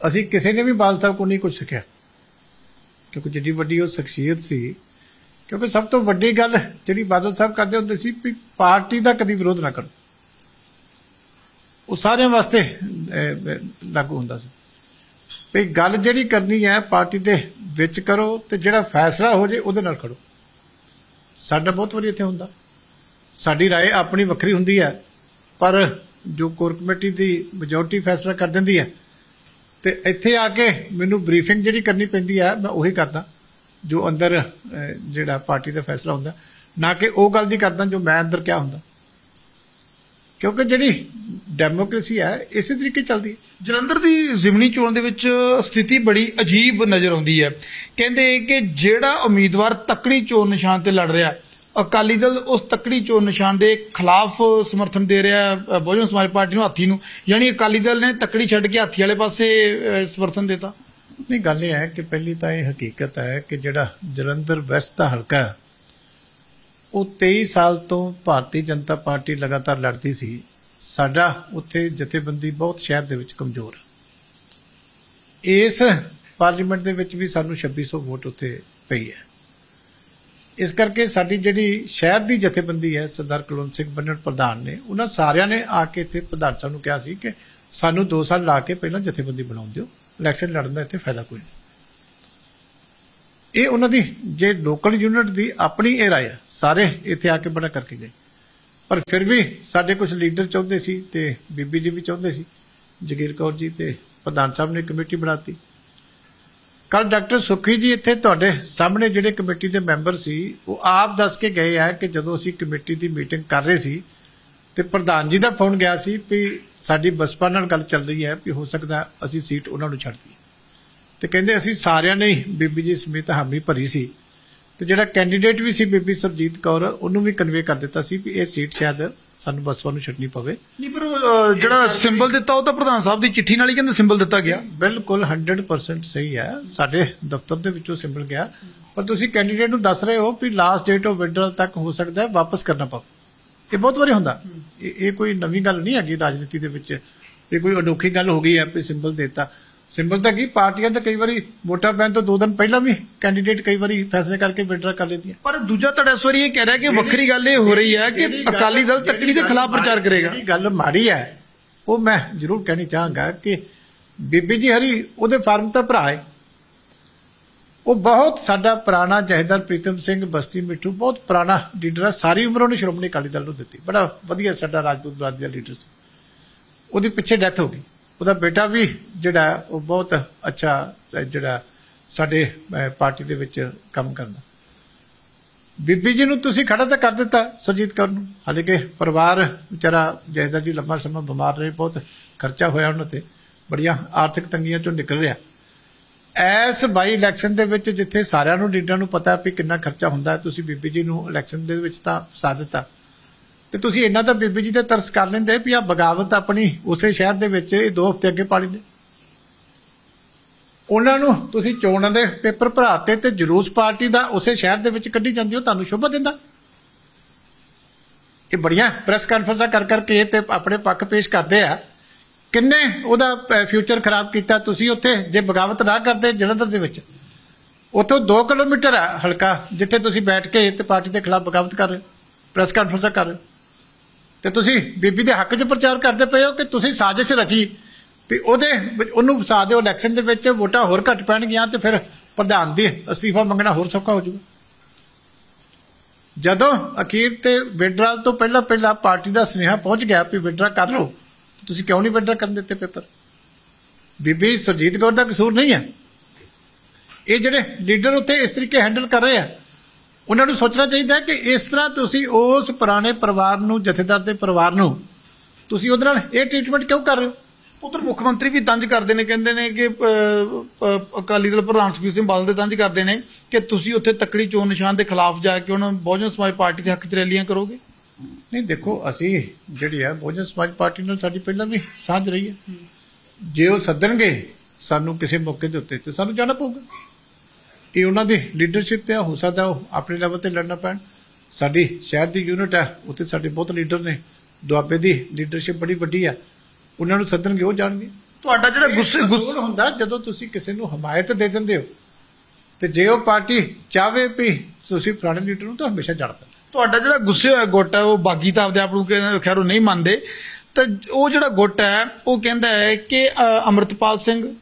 ਅਸੀਂ ਕਿਸੇ ਨੇ ਵੀ ਬਾਲ ਸਾਹਿਬ ਕੋਲ ਨਹੀਂ ਕੁਝ ਸਿੱਖਿਆ। ਕਿਉਂਕਿ ਜਿੱਡੀ ਵੱਡੀ ਉਹ ਸ਼ਖਸੀਅਤ ਸੀ, ਕਿਉਂਕਿ ਸਭ ਤੋਂ ਵੱਡੀ ਗੱਲ ਜਿਹੜੀ ਬਾਦਲ ਸਾਹਿਬ ਕਰਦੇ ਹੁੰਦੇ ਸੀ ਵੀ ਪਾਰਟੀ ਦਾ ਕਦੀ ਵਿਰੋਧ ਨਾ ਕਰੋ। ਉਹ ਸਾਰਿਆਂ ਵਾਸਤੇ ਅਹ, ਲਾਗੂ ਹੁੰਦਾ ਸੀ ਵੀ ਗੱਲ ਜਿਹੜੀ ਕਰਨੀ ਹੈ ਪਾਰਟੀ ਦੇ ਵਿੱਚ ਕਰੋ ਤੇ ਜਿਹੜਾ ਫੈਸਲਾ ਹੋ ਜੇ ਉਹਦੇ ਨਾਲ ਖੜੋ ਸਾਡਾ ਬਹੁਤ ਵਾਰੀ ਇੱਥੇ ਹੁੰਦਾ ਸਾਡੀ رائے ਆਪਣੀ ਵੱਖਰੀ ਹੁੰਦੀ ਹੈ ਪਰ ਜੋ ਕੋਰ ਕਮੇਟੀ ਦੀ ਮੈਜੋਰਟੀ ਫੈਸਲਾ ਕਰ ਦਿੰਦੀ ਹੈ ਤੇ ਇੱਥੇ ਆ ਕੇ ਮੈਨੂੰ ਬਰੀਫਿੰਗ ਜਿਹੜੀ ਕਰਨੀ ਪੈਂਦੀ ਹੈ ਮੈਂ ਉਹੀ ਕਰਦਾ ਜੋ ਅੰਦਰ ਅਹ, ਜਿਹੜਾ ਪਾਰਟੀ ਦਾ ਫੈਸਲਾ ਹੁੰਦਾ ਨਾ ਕਿ ਉਹ ਗੱਲ ਦੀ ਕਰਦਾ ਜੋ ਮੈਂ ਅੰਦਰ ਕਿਹਾ ਹੁੰਦਾ ਕਿਉਂਕਿ ਜਿਹੜੀ ਡੈਮੋਕ੍ਰੇਸੀ ਹੈ ਇਸੇ ਤਰੀਕੇ ਚੱਲਦੀ ਹੈ। ਜਲੰਧਰ ਦੀ ਜ਼ਿਮਨੀ ਚੋਣ ਦੇ ਵਿੱਚ ਸਥਿਤੀ ਬੜੀ ਅਜੀਬ ਨਜ਼ਰ ਆਉਂਦੀ ਹੈ। ਕਹਿੰਦੇ ਕਿ ਜਿਹੜਾ ਉਮੀਦਵਾਰ ਤੱਕੜੀ ਚੋਣ ਨਿਸ਼ਾਨ ਤੇ ਲੜ ਰਿਹਾ ਅਕਾਲੀ ਦਲ ਉਸ ਤੱਕੜੀ ਚੋਣ ਨਿਸ਼ਾਨ ਦੇ ਖਿਲਾਫ ਸਮਰਥਨ ਦੇ ਰਿਹਾ ਬਹੁਜਨ ਸਮਾਜ ਪਾਰਟੀ ਨੂੰ ਹਾਥੀ ਨੂੰ ਯਾਨੀ ਅਕਾਲੀ ਦਲ ਨੇ ਤੱਕੜੀ ਛੱਡ ਕੇ ਹਾਥੀ ਵਾਲੇ ਪਾਸੇ ਸਮਰਥਨ ਦਿੱਤਾ। ਨਹੀਂ ਗੱਲ ਇਹ ਹੈ ਕਿ ਪਹਿਲੀ ਤਾਂ ਇਹ ਹਕੀਕਤ ਹੈ ਕਿ ਜਿਹੜਾ ਜਲੰਧਰ ਵੈਸਟ ਦਾ ਹਲਕਾ ਹੈ, ਉਹ 23 ਸਾਲ ਤੋਂ ਭਾਰਤੀ ਜਨਤਾ ਪਾਰਟੀ ਲਗਾਤਾਰ ਲੜਦੀ ਸੀ। ਸਾਡਾ ਉੱਥੇ ਜਥੇਬੰਦੀ ਬਹੁਤ ਸ਼ਹਿਰ ਦੇ ਵਿੱਚ ਕਮਜ਼ੋਰ। ਹੈ। ਇਸ ਪਾਰਲੀਮੈਂਟ ਦੇ ਵਿੱਚ ਵੀ ਸਾਨੂੰ 2600 ਵੋਟ ਉੱਥੇ ਪਈ ਹੈ। ਇਸ ਕਰਕੇ ਸਾਡੀ ਜਿਹੜੀ ਸ਼ਹਿਰ ਦੀ ਜਥੇਬੰਦੀ ਹੈ, ਸਰਦਾਰ ਕੁਲਵੰਤ ਸਿੰਘ ਬੰਨਣ ਪ੍ਰਧਾਨ ਨੇ, ਉਹਨਾਂ ਸਾਰਿਆਂ ਨੇ ਆ ਕੇ ਇੱਥੇ ਪ੍ਰਧਾਨ ਸਾਹਿਬ ਨੂੰ ਕਿਹਾ ਸੀ ਕਿ ਸਾਨੂੰ 2 ਸਾਲ ਲਾ ਕੇ ਪਹਿਲਾਂ ਜਥੇਬੰਦੀ ਬਣਾਉਣ ਦਿਓ। ਇਲੈਕਸ਼ਨ ਲੜਨ ਦਾ ਇੱਥੇ ਫਾਇਦਾ ਕੋਈ ਨਹੀਂ। ਇਹ ਉਹਨਾਂ ਦੀ, ਜੇ ਲੋਕਲ ਯੂਨਿਟ ਦੀ ਆਪਣੀ ਇਹ ਰਾਏ ਸਾਰੇ ਇੱਥੇ ਆ ਕੇ ਬੜਾ ਕਰਕੇ ਗਏ। ਪਰ ਫਿਰ ਵੀ ਸਾਡੇ ਕੁਝ ਲੀਡਰ ਚਾਹੁੰਦੇ ਸੀ ਤੇ ਬੀਬੀ ਜੀ ਵੀ ਚਾਹੁੰਦੇ ਸੀ, ਜਗੀਰ ਕੌਰ ਜੀ ਤੇ ਪ੍ਰਧਾਨ ਸਾਹਿਬ ਨੇ ਕਮੇਟੀ ਬਣਾਤੀ। ਕੱਲ ਡਾਕਟਰ ਸੁਖੀ ਜੀ ਇੱਥੇ ਤੁਹਾਡੇ ਸਾਹਮਣੇ ਜਿਹੜੇ ਕਮੇਟੀ ਦੇ ਮੈਂਬਰ ਸੀ, ਉਹ ਆਪ ਦੱਸ ਕੇ ਗਏ ਆ ਕਿ ਜਦੋਂ ਅਸੀਂ ਕਮੇਟੀ ਦੀ ਮੀਟਿੰਗ ਕਰ ਰਹੇ ਸੀ, ਤੇ ਪ੍ਰਧਾਨ ਜੀ ਦਾ ਫੋਨ ਗਿਆ ਸੀ ਵੀ ਸਾਡੀ ਬਸਪਾ ਨਾਲ ਗੱਲ ਚੱਲ ਰਹੀ ਹੈ ਵੀ ਹੋ ਸਕਦਾ ਅਸੀਂ ਸੀਟ ਉਹਨਾਂ ਨੂੰ ਛੱਡ ਦਈਏ। ਤੇ ਕਹਿੰਦੇ ਅਸੀਂ ਸਾਰਿਆਂ ਨੇ ਬੀਬੀ ਜੀ ਸਮੇਤ ਹਾਮੀ ਭਰੀ ਸੀ। ਤੇ ਜਿਹੜਾ ਕੈਂਡੀਡੇਟ ਵੀ ਸੀ ਬੀਬੀ ਸਰਜੀਤ ਕੌਰ ਉਹਨੂੰ ਵੀ ਕਨਵੇ ਕਰ ਦਿੱਤਾ ਸੀ ਵੀ ਇਹ ਸੀਟ ਸ਼ਾਇਦ ਸਾਨੂੰ ਬਸਪਾ ਨੂੰ ਛੱਡਣੀ ਪਵੇ। ਨਹੀਂ ਪਰ ਜਿਹੜਾ ਸਿੰਬਲ ਦਿੱਤਾ ਉਹ ਤਾਂ ਪ੍ਰਧਾਨ ਸਾਹਿਬ ਦੀ ਚਿੱਠੀ ਨਾਲ ਹੀ ਕਹਿੰਦੇ ਸਿੰਬਲ ਦਿੱਤਾ ਗਿਆ। ਬਿਲਕੁਲ 100% ਸਹੀ ਹੈ। ਸਾਡੇ ਦਫ਼ਤਰ ਦੇ ਵਿੱਚੋਂ ਸਿੰਬਲ ਗਿਆ। ਪਰ ਤੁਸੀਂ ਕੈਂਡੀਡੇਟ ਨੂੰ ਦੱਸ ਰਹੇ ਹੋ ਵੀ ਲਾਸਟ ਡੇਟ ਆਫ ਵਿਡਰਲ ਤੱਕ ਹੋ ਸਕਦਾ ਹੈ ਵਾਪਸ ਕਰਨਾ ਪਵੇ ਇਹ ਬਹੁਤ ਵਾਰੀ ਹੁੰਦਾ। ਇਹ ਕੋਈ ਨਵੀਂ ਗੱਲ ਨਹੀਂ ਹੈਗੀ ਰਾਜਨੀਤੀ ਦੇ ਵਿੱਚ। ਇਹ ਕੋਈ ਅਨੋਖੀ ਗੱਲ ਹੋ ਗਈ ਹੈ ਵੀ ਸਿੰਬਲ ਦਿੱਤਾ। ਸਿੰਬਲ ਤਾਂ ਕੀ ਪਾਰਟੀਆਂ ਤਾਂ ਕਈ ਵਾਰੀ ਵੋਟਾਂ ਪੈਣ ਤੋਂ ਦੋ ਦਿਨ ਪਹਿਲਾਂ ਵੀ ਕੈਂਡੀਡੇਟ ਕਈ ਵਾਰੀ ਫੈਸਲੇ ਕਰਕੇ ਵਿਡਰਾ ਕਰ ਲੈਂਦੀਆਂ। ਪਰ ਦੂਜਾ ਧੜਾ ਇਸ ਵਾਰੀ ਇਹ ਕਹਿ ਰਿਹਾ ਕਿ ਵੱਖਰੀ ਗੱਲ ਇਹ ਹੋ ਰਹੀ ਹੈ ਕਿ ਅਕਾਲੀ ਦਲ ਤੱਕੜੀ ਦੇ ਖਿਲਾਫ ਪ੍ਰਚਾਰ ਕਰੇਗਾ। ਜਿਹੜੀ ਗੱਲ ਮਾੜੀ ਹੈ ਉਹ ਮੈਂ ਜ਼ਰੂਰ ਕਹਿਣੀ ਚਾਹਾਂਗਾ ਕਿ ਬੀਬੀ ਜੀ ਹਰੀ ਉਹਦੇ ਫਾਰਮ ਤਾਂ ਭਰਾ ਹੈ। ਉਹ ਬਹੁਤ ਸਾਡਾ ਪੁਰਾਣਾ ਜਹੇਦਾਰ ਪ੍ਰੀਤਮ ਸਿੰਘ ਬਸਤੀ ਮਿੱਠੂ ਬਹੁਤ ਪੁਰਾਣਾ ਲੀਡਰ ਹੈ ਸਾਰੀ ਉਮਰ ਉਹਨੇ ਸ਼੍ਰੋਮਣੀ ਅਕਾਲੀ ਦਲ ਨੂੰ ਦਿੱਤੀ। ਬੜਾ ਵਧੀਆ ਸਾਡਾ ਰਾਜਪੂਤ ਰਾਜ ਦਾ ਲੀਡਰ ਸੀ। ਉਹਦੀ ਪਿੱਛੇ ਡੈਥ ਹੋ ਗਈ। ਉਹਦਾ ਬੇਟਾ ਵੀ ਜਿਹੜਾ ਉਹ ਬਹੁਤ ਅੱਛਾ ਜਿਹੜਾ ਸਾਡੇ ਪਾਰਟੀ ਦੇ ਵਿੱਚ ਕੰਮ ਕਰਦਾ। ਬੀਬੀ ਜੀ ਨੂੰ ਤੁਸੀਂ ਖੜਾ ਤਾਂ ਕਰ ਦਿੱਤਾ ਸੁਰਜੀਤ ਕੌਰ ਨੂੰ। ਹਾਲੇ ਕਿ ਪਰਿਵਾਰ ਵਿਚਾਰਾ ਜੈਦਾਰ ਜੀ ਲੰਮਾ ਸਮਾਂ ਬਿਮਾਰ ਰਹੇ, ਬਹੁਤ ਖਰਚਾ ਹੋਇਆ ਉਹਨਾਂ ਤੇ। ਬੜੀਆਂ ਆਰਥਿਕ ਤੰਗੀਆਂ ਚੋਂ ਨਿਕਲ ਰਿਹਾ। ਐਸ ਬਾਈ ਇਲੈਕਸ਼ਨ ਦੇ ਵਿੱਚ ਜਿੱਥੇ ਸਾਰਿਆਂ ਨੂੰ, ਲੀਡਰਾਂ ਨੂੰ ਪਤਾ ਵੀ ਕਿੰਨਾ ਖਰਚਾ ਹੁੰਦਾ, ਤੁਸੀਂ ਬੀਬੀ ਜੀ ਨੂੰ ਇਲੈਕਸ਼ਨ ਦੇ ਵਿੱਚ ਤਾਂ ਫਸਾ ਦਿੱਤਾ। ਤੇ ਤੁਸੀਂ ਇੰਨਾ ਤਾਂ ਬੀਬੀ ਜੀ ਤੇ ਤਰਸ ਕਰ ਲੈਂਦੇ ਵੀ ਆ ਬਗਾਵਤ ਆਪਣੀ ਉਸੇ ਸ਼ਹਿਰ ਦੇ ਵਿੱਚ ਇਹ ਦੋ ਹਫ਼ਤੇ ਅੱਗੇ ਪਾ ਲੈਂਦੇ ਉਹਨਾਂ ਨੂੰ ਤੁਸੀਂ ਚੋਣਾਂ ਦੇ ਪੇਪਰ ਭਰਾਤੇ ਤੇ ਜਲੂਸ ਪਾਰਟੀ ਦਾ ਉਸੇ ਸ਼ਹਿਰ ਦੇ ਵਿੱਚ ਕੱਢੀ ਜਾਂਦੀ ਉਹ ਤੁਹਾਨੂੰ ਸ਼ੋਭਾ ਦਿੰਦਾ। ਇਹ ਬੜੀਆਂ ਪ੍ਰੈਸ ਕਾਨਫਰੰਸਾਂ ਕਰ ਕਰਕੇ ਇਹ ਤੇ ਆਪਣੇ ਪੱਖ ਪੇਸ਼ ਕਰਦੇ ਆ। ਕਿੰਨੇ ਉਹਦਾ ਫਿਊਚਰ ਖਰਾਬ ਕੀਤਾ ਤੁਸੀਂ ਉੱਥੇ, ਜੇ ਬਗਾਵਤ ਨਾ ਕਰਦੇ ਜਲੰਧਰ ਦੇ ਵਿੱਚ। ਉੱਥੋਂ 2 ਕਿਲੋਮੀਟਰ ਹੈ ਹਲਕਾ, ਜਿੱਥੇ ਤੁਸੀਂ ਬੈਠ ਕੇ ਤੇ ਪਾਰਟੀ ਦੇ ਖਿਲਾਫ ਬਗਾਵਤ ਕਰ ਰਹੇ ਹੋ, ਪ੍ਰੈਸ ਕਾਨਫਰੰਸਾਂ ਕਰ ਰਹੇ ਹੋ। ਤੇ ਤੁਸੀਂ ਬੀਬੀ ਦੇ ਹੱਕ 'ਚ ਪ੍ਰਚਾਰ ਕਰਦੇ ਪਏ ਹੋ ਕਿ ਤੁਸੀਂ ਸਾਜ਼ਿਸ਼ ਰਚੀ, ਵੀ ਉਹਦੇ ਉਹਨੂੰ ਫਸਾ ਦਿਓ ਇਲੈਕਸ਼ਨ ਦੇ ਵਿੱਚ ਵੋਟਾਂ ਹੋਰ ਘੱਟ ਪੈਣਗੀਆਂ ਤੇ ਫਿਰ ਪ੍ਰਧਾਨ ਦੀ ਅਸਤੀਫਾ ਮੰਗਣਾ ਹੋਰ ਸੌਖਾ ਹੋ ਜਾਊਗਾ। ਜਦੋਂ ਅਖੀਰ ਤੇ ਵਿਡਰਾਲ ਤੋਂ ਪਹਿਲਾਂ ਪਹਿਲਾਂ ਪਾਰਟੀ ਦਾ ਸੁਨੇਹਾ ਪਹੁੰਚ ਗਿਆ ਵੀ ਵਿਡਰਾ ਕਰ ਲਓ, ਤੁਸੀਂ ਕਿਉਂ ਨਹੀਂ ਵਿਡਰਾ ਕਰਨ ਦਿੱਤੇ ਪੇਪਰ? ਬੀਬੀ ਸੁਰਜੀਤ ਕੌਰ ਦਾ ਕਸੂਰ ਨਹੀਂ ਹੈ। ਇਹ ਜਿਹੜੇ ਲੀਡਰ ਉੱਥੇ ਇਸ ਤਰੀਕੇ ਹੈਂਡਲ ਕਰ ਰਹੇ ਆ ਉਹਨਾਂ ਨੂੰ ਸੋਚਣਾ ਚਾਹੀਦਾ ਹੈ ਕਿ ਇਸ ਤਰ੍ਹਾਂ ਤੁਸੀਂ ਉਸ ਪੁਰਾਣੇ ਪਰਿਵਾਰ ਨੂੰ ਜਥੇਦਾਰ ਦੇ ਪਰਿਵਾਰ ਨੂੰ ਤੁਸੀਂ ਉਹਦੇ ਨਾਲ ਇਹ ਟ੍ਰੀਟਮੈਂਟ ਕਿਉਂ ਕਰ ਰਹੇ ਹੋ? ਉਧਰ ਮੁੱਖ ਮੰਤਰੀ ਵੀ ਤੰਜ ਕਰਦੇ ਨੇ ਕਹਿੰਦੇ ਨੇ ਕਿ ਅਕਾਲੀ ਦਲ ਪ੍ਰਧਾਨ ਸੁਖਬੀਰ ਸਿੰਘ ਬਾਦਲ ਦੇ ਤੰਜ ਕਰਦੇ ਨੇ ਕਿ ਤੁਸੀਂ ਉੱਥੇ ਤੱਕੜੀ ਚੋਣ ਨਿਸ਼ਾਨ ਦੇ ਖਿਲਾਫ ਜਾ ਕੇ ਉਹਨਾਂ ਬਹੁਜਨ ਸਮਾਜ ਪਾਰਟੀ ਦੇ ਹੱਕ 'ਚ ਰੈਲੀਆਂ ਕਰੋਗੇ? ਨਹੀਂ ਦੇਖੋ ਅਸੀਂ ਜਿਹੜੀ ਹੈ ਬਹੁਜਨ ਸਮਾਜ ਪਾਰਟੀ ਨਾਲ ਸਾਡੀ ਪਹਿਲਾਂ ਵੀ ਸਾਂਝ ਰਹੀ ਹੈ। ਜੇ ਉਹ ਸੱਦਣਗੇ ਸਾਨੂੰ ਕਿਸੇ ਮੌਕੇ ਦੇ ਉੱਤੇ ਤੇ ਸਾਨੂੰ ਜਾਣਾ ਪਊਗਾ। ਇਹ ਉਹਨਾਂ ਦੀ ਲੀਡਰਸ਼ਿਪ ਤੇ ਹੋ ਸਕਦਾ ਉਹ ਆਪਣੇ ਲੈਵਲ ਤੇ ਲੜਨਾ ਪੈਣ। ਸਾਡੀ ਸ਼ਹਿਰ ਦੀ ਯੂਨਿਟ ਹੈ ਉੱਥੇ ਸਾਡੇ ਬਹੁਤ ਲੀਡਰ ਨੇ। ਦੁਆਬੇ ਦੀ ਲੀਡਰਸ਼ਿਪ ਬੜੀ ਵੱਡੀ ਆ। ਉਹਨਾਂ ਨੂੰ ਸੱਦਣਗੇ ਉਹ ਜਾਣਗੇ। ਤੁਹਾਡਾ ਜਿਹੜਾ ਗੁੱਸੇ ਗੁੱਸੇ ਹੁੰਦਾ ਜਦੋਂ ਤੁਸੀਂ ਕਿਸੇ ਨੂੰ ਹਮਾਇਤ ਦੇ ਦਿੰਦੇ ਹੋ। ਤੇ ਜੇ ਉਹ ਪਾਰਟੀ ਚਾਹਵੇ ਵੀ ਤੁਸੀਂ ਪੁਰਾਣੇ ਲੀਡਰ ਨੂੰ ਤਾਂ ਹਮੇਸ਼ਾ ਜਾਣ ਪੈਂਦਾ। ਤੁਹਾਡਾ ਜਿਹੜਾ ਗੁੱਸੇ ਹੋਇਆ ਗੁੱਟ ਹੈ ਉਹ ਬਾਗੀ ਤਾਂ ਆਪਦੇ ਆਪ ਨੂੰ ਖੈਰ ਉਹ ਨਹੀਂ ਮੰਨਦੇ। ਤਾਂ ਉਹ ਜਿਹੜਾ ਗੁੱਟ ਹੈ ਉਹ ਕਹਿੰਦਾ ਹੈ ਕਿ ਅੰਮ੍ਰਿਤਪਾਲ ਸਿੰਘ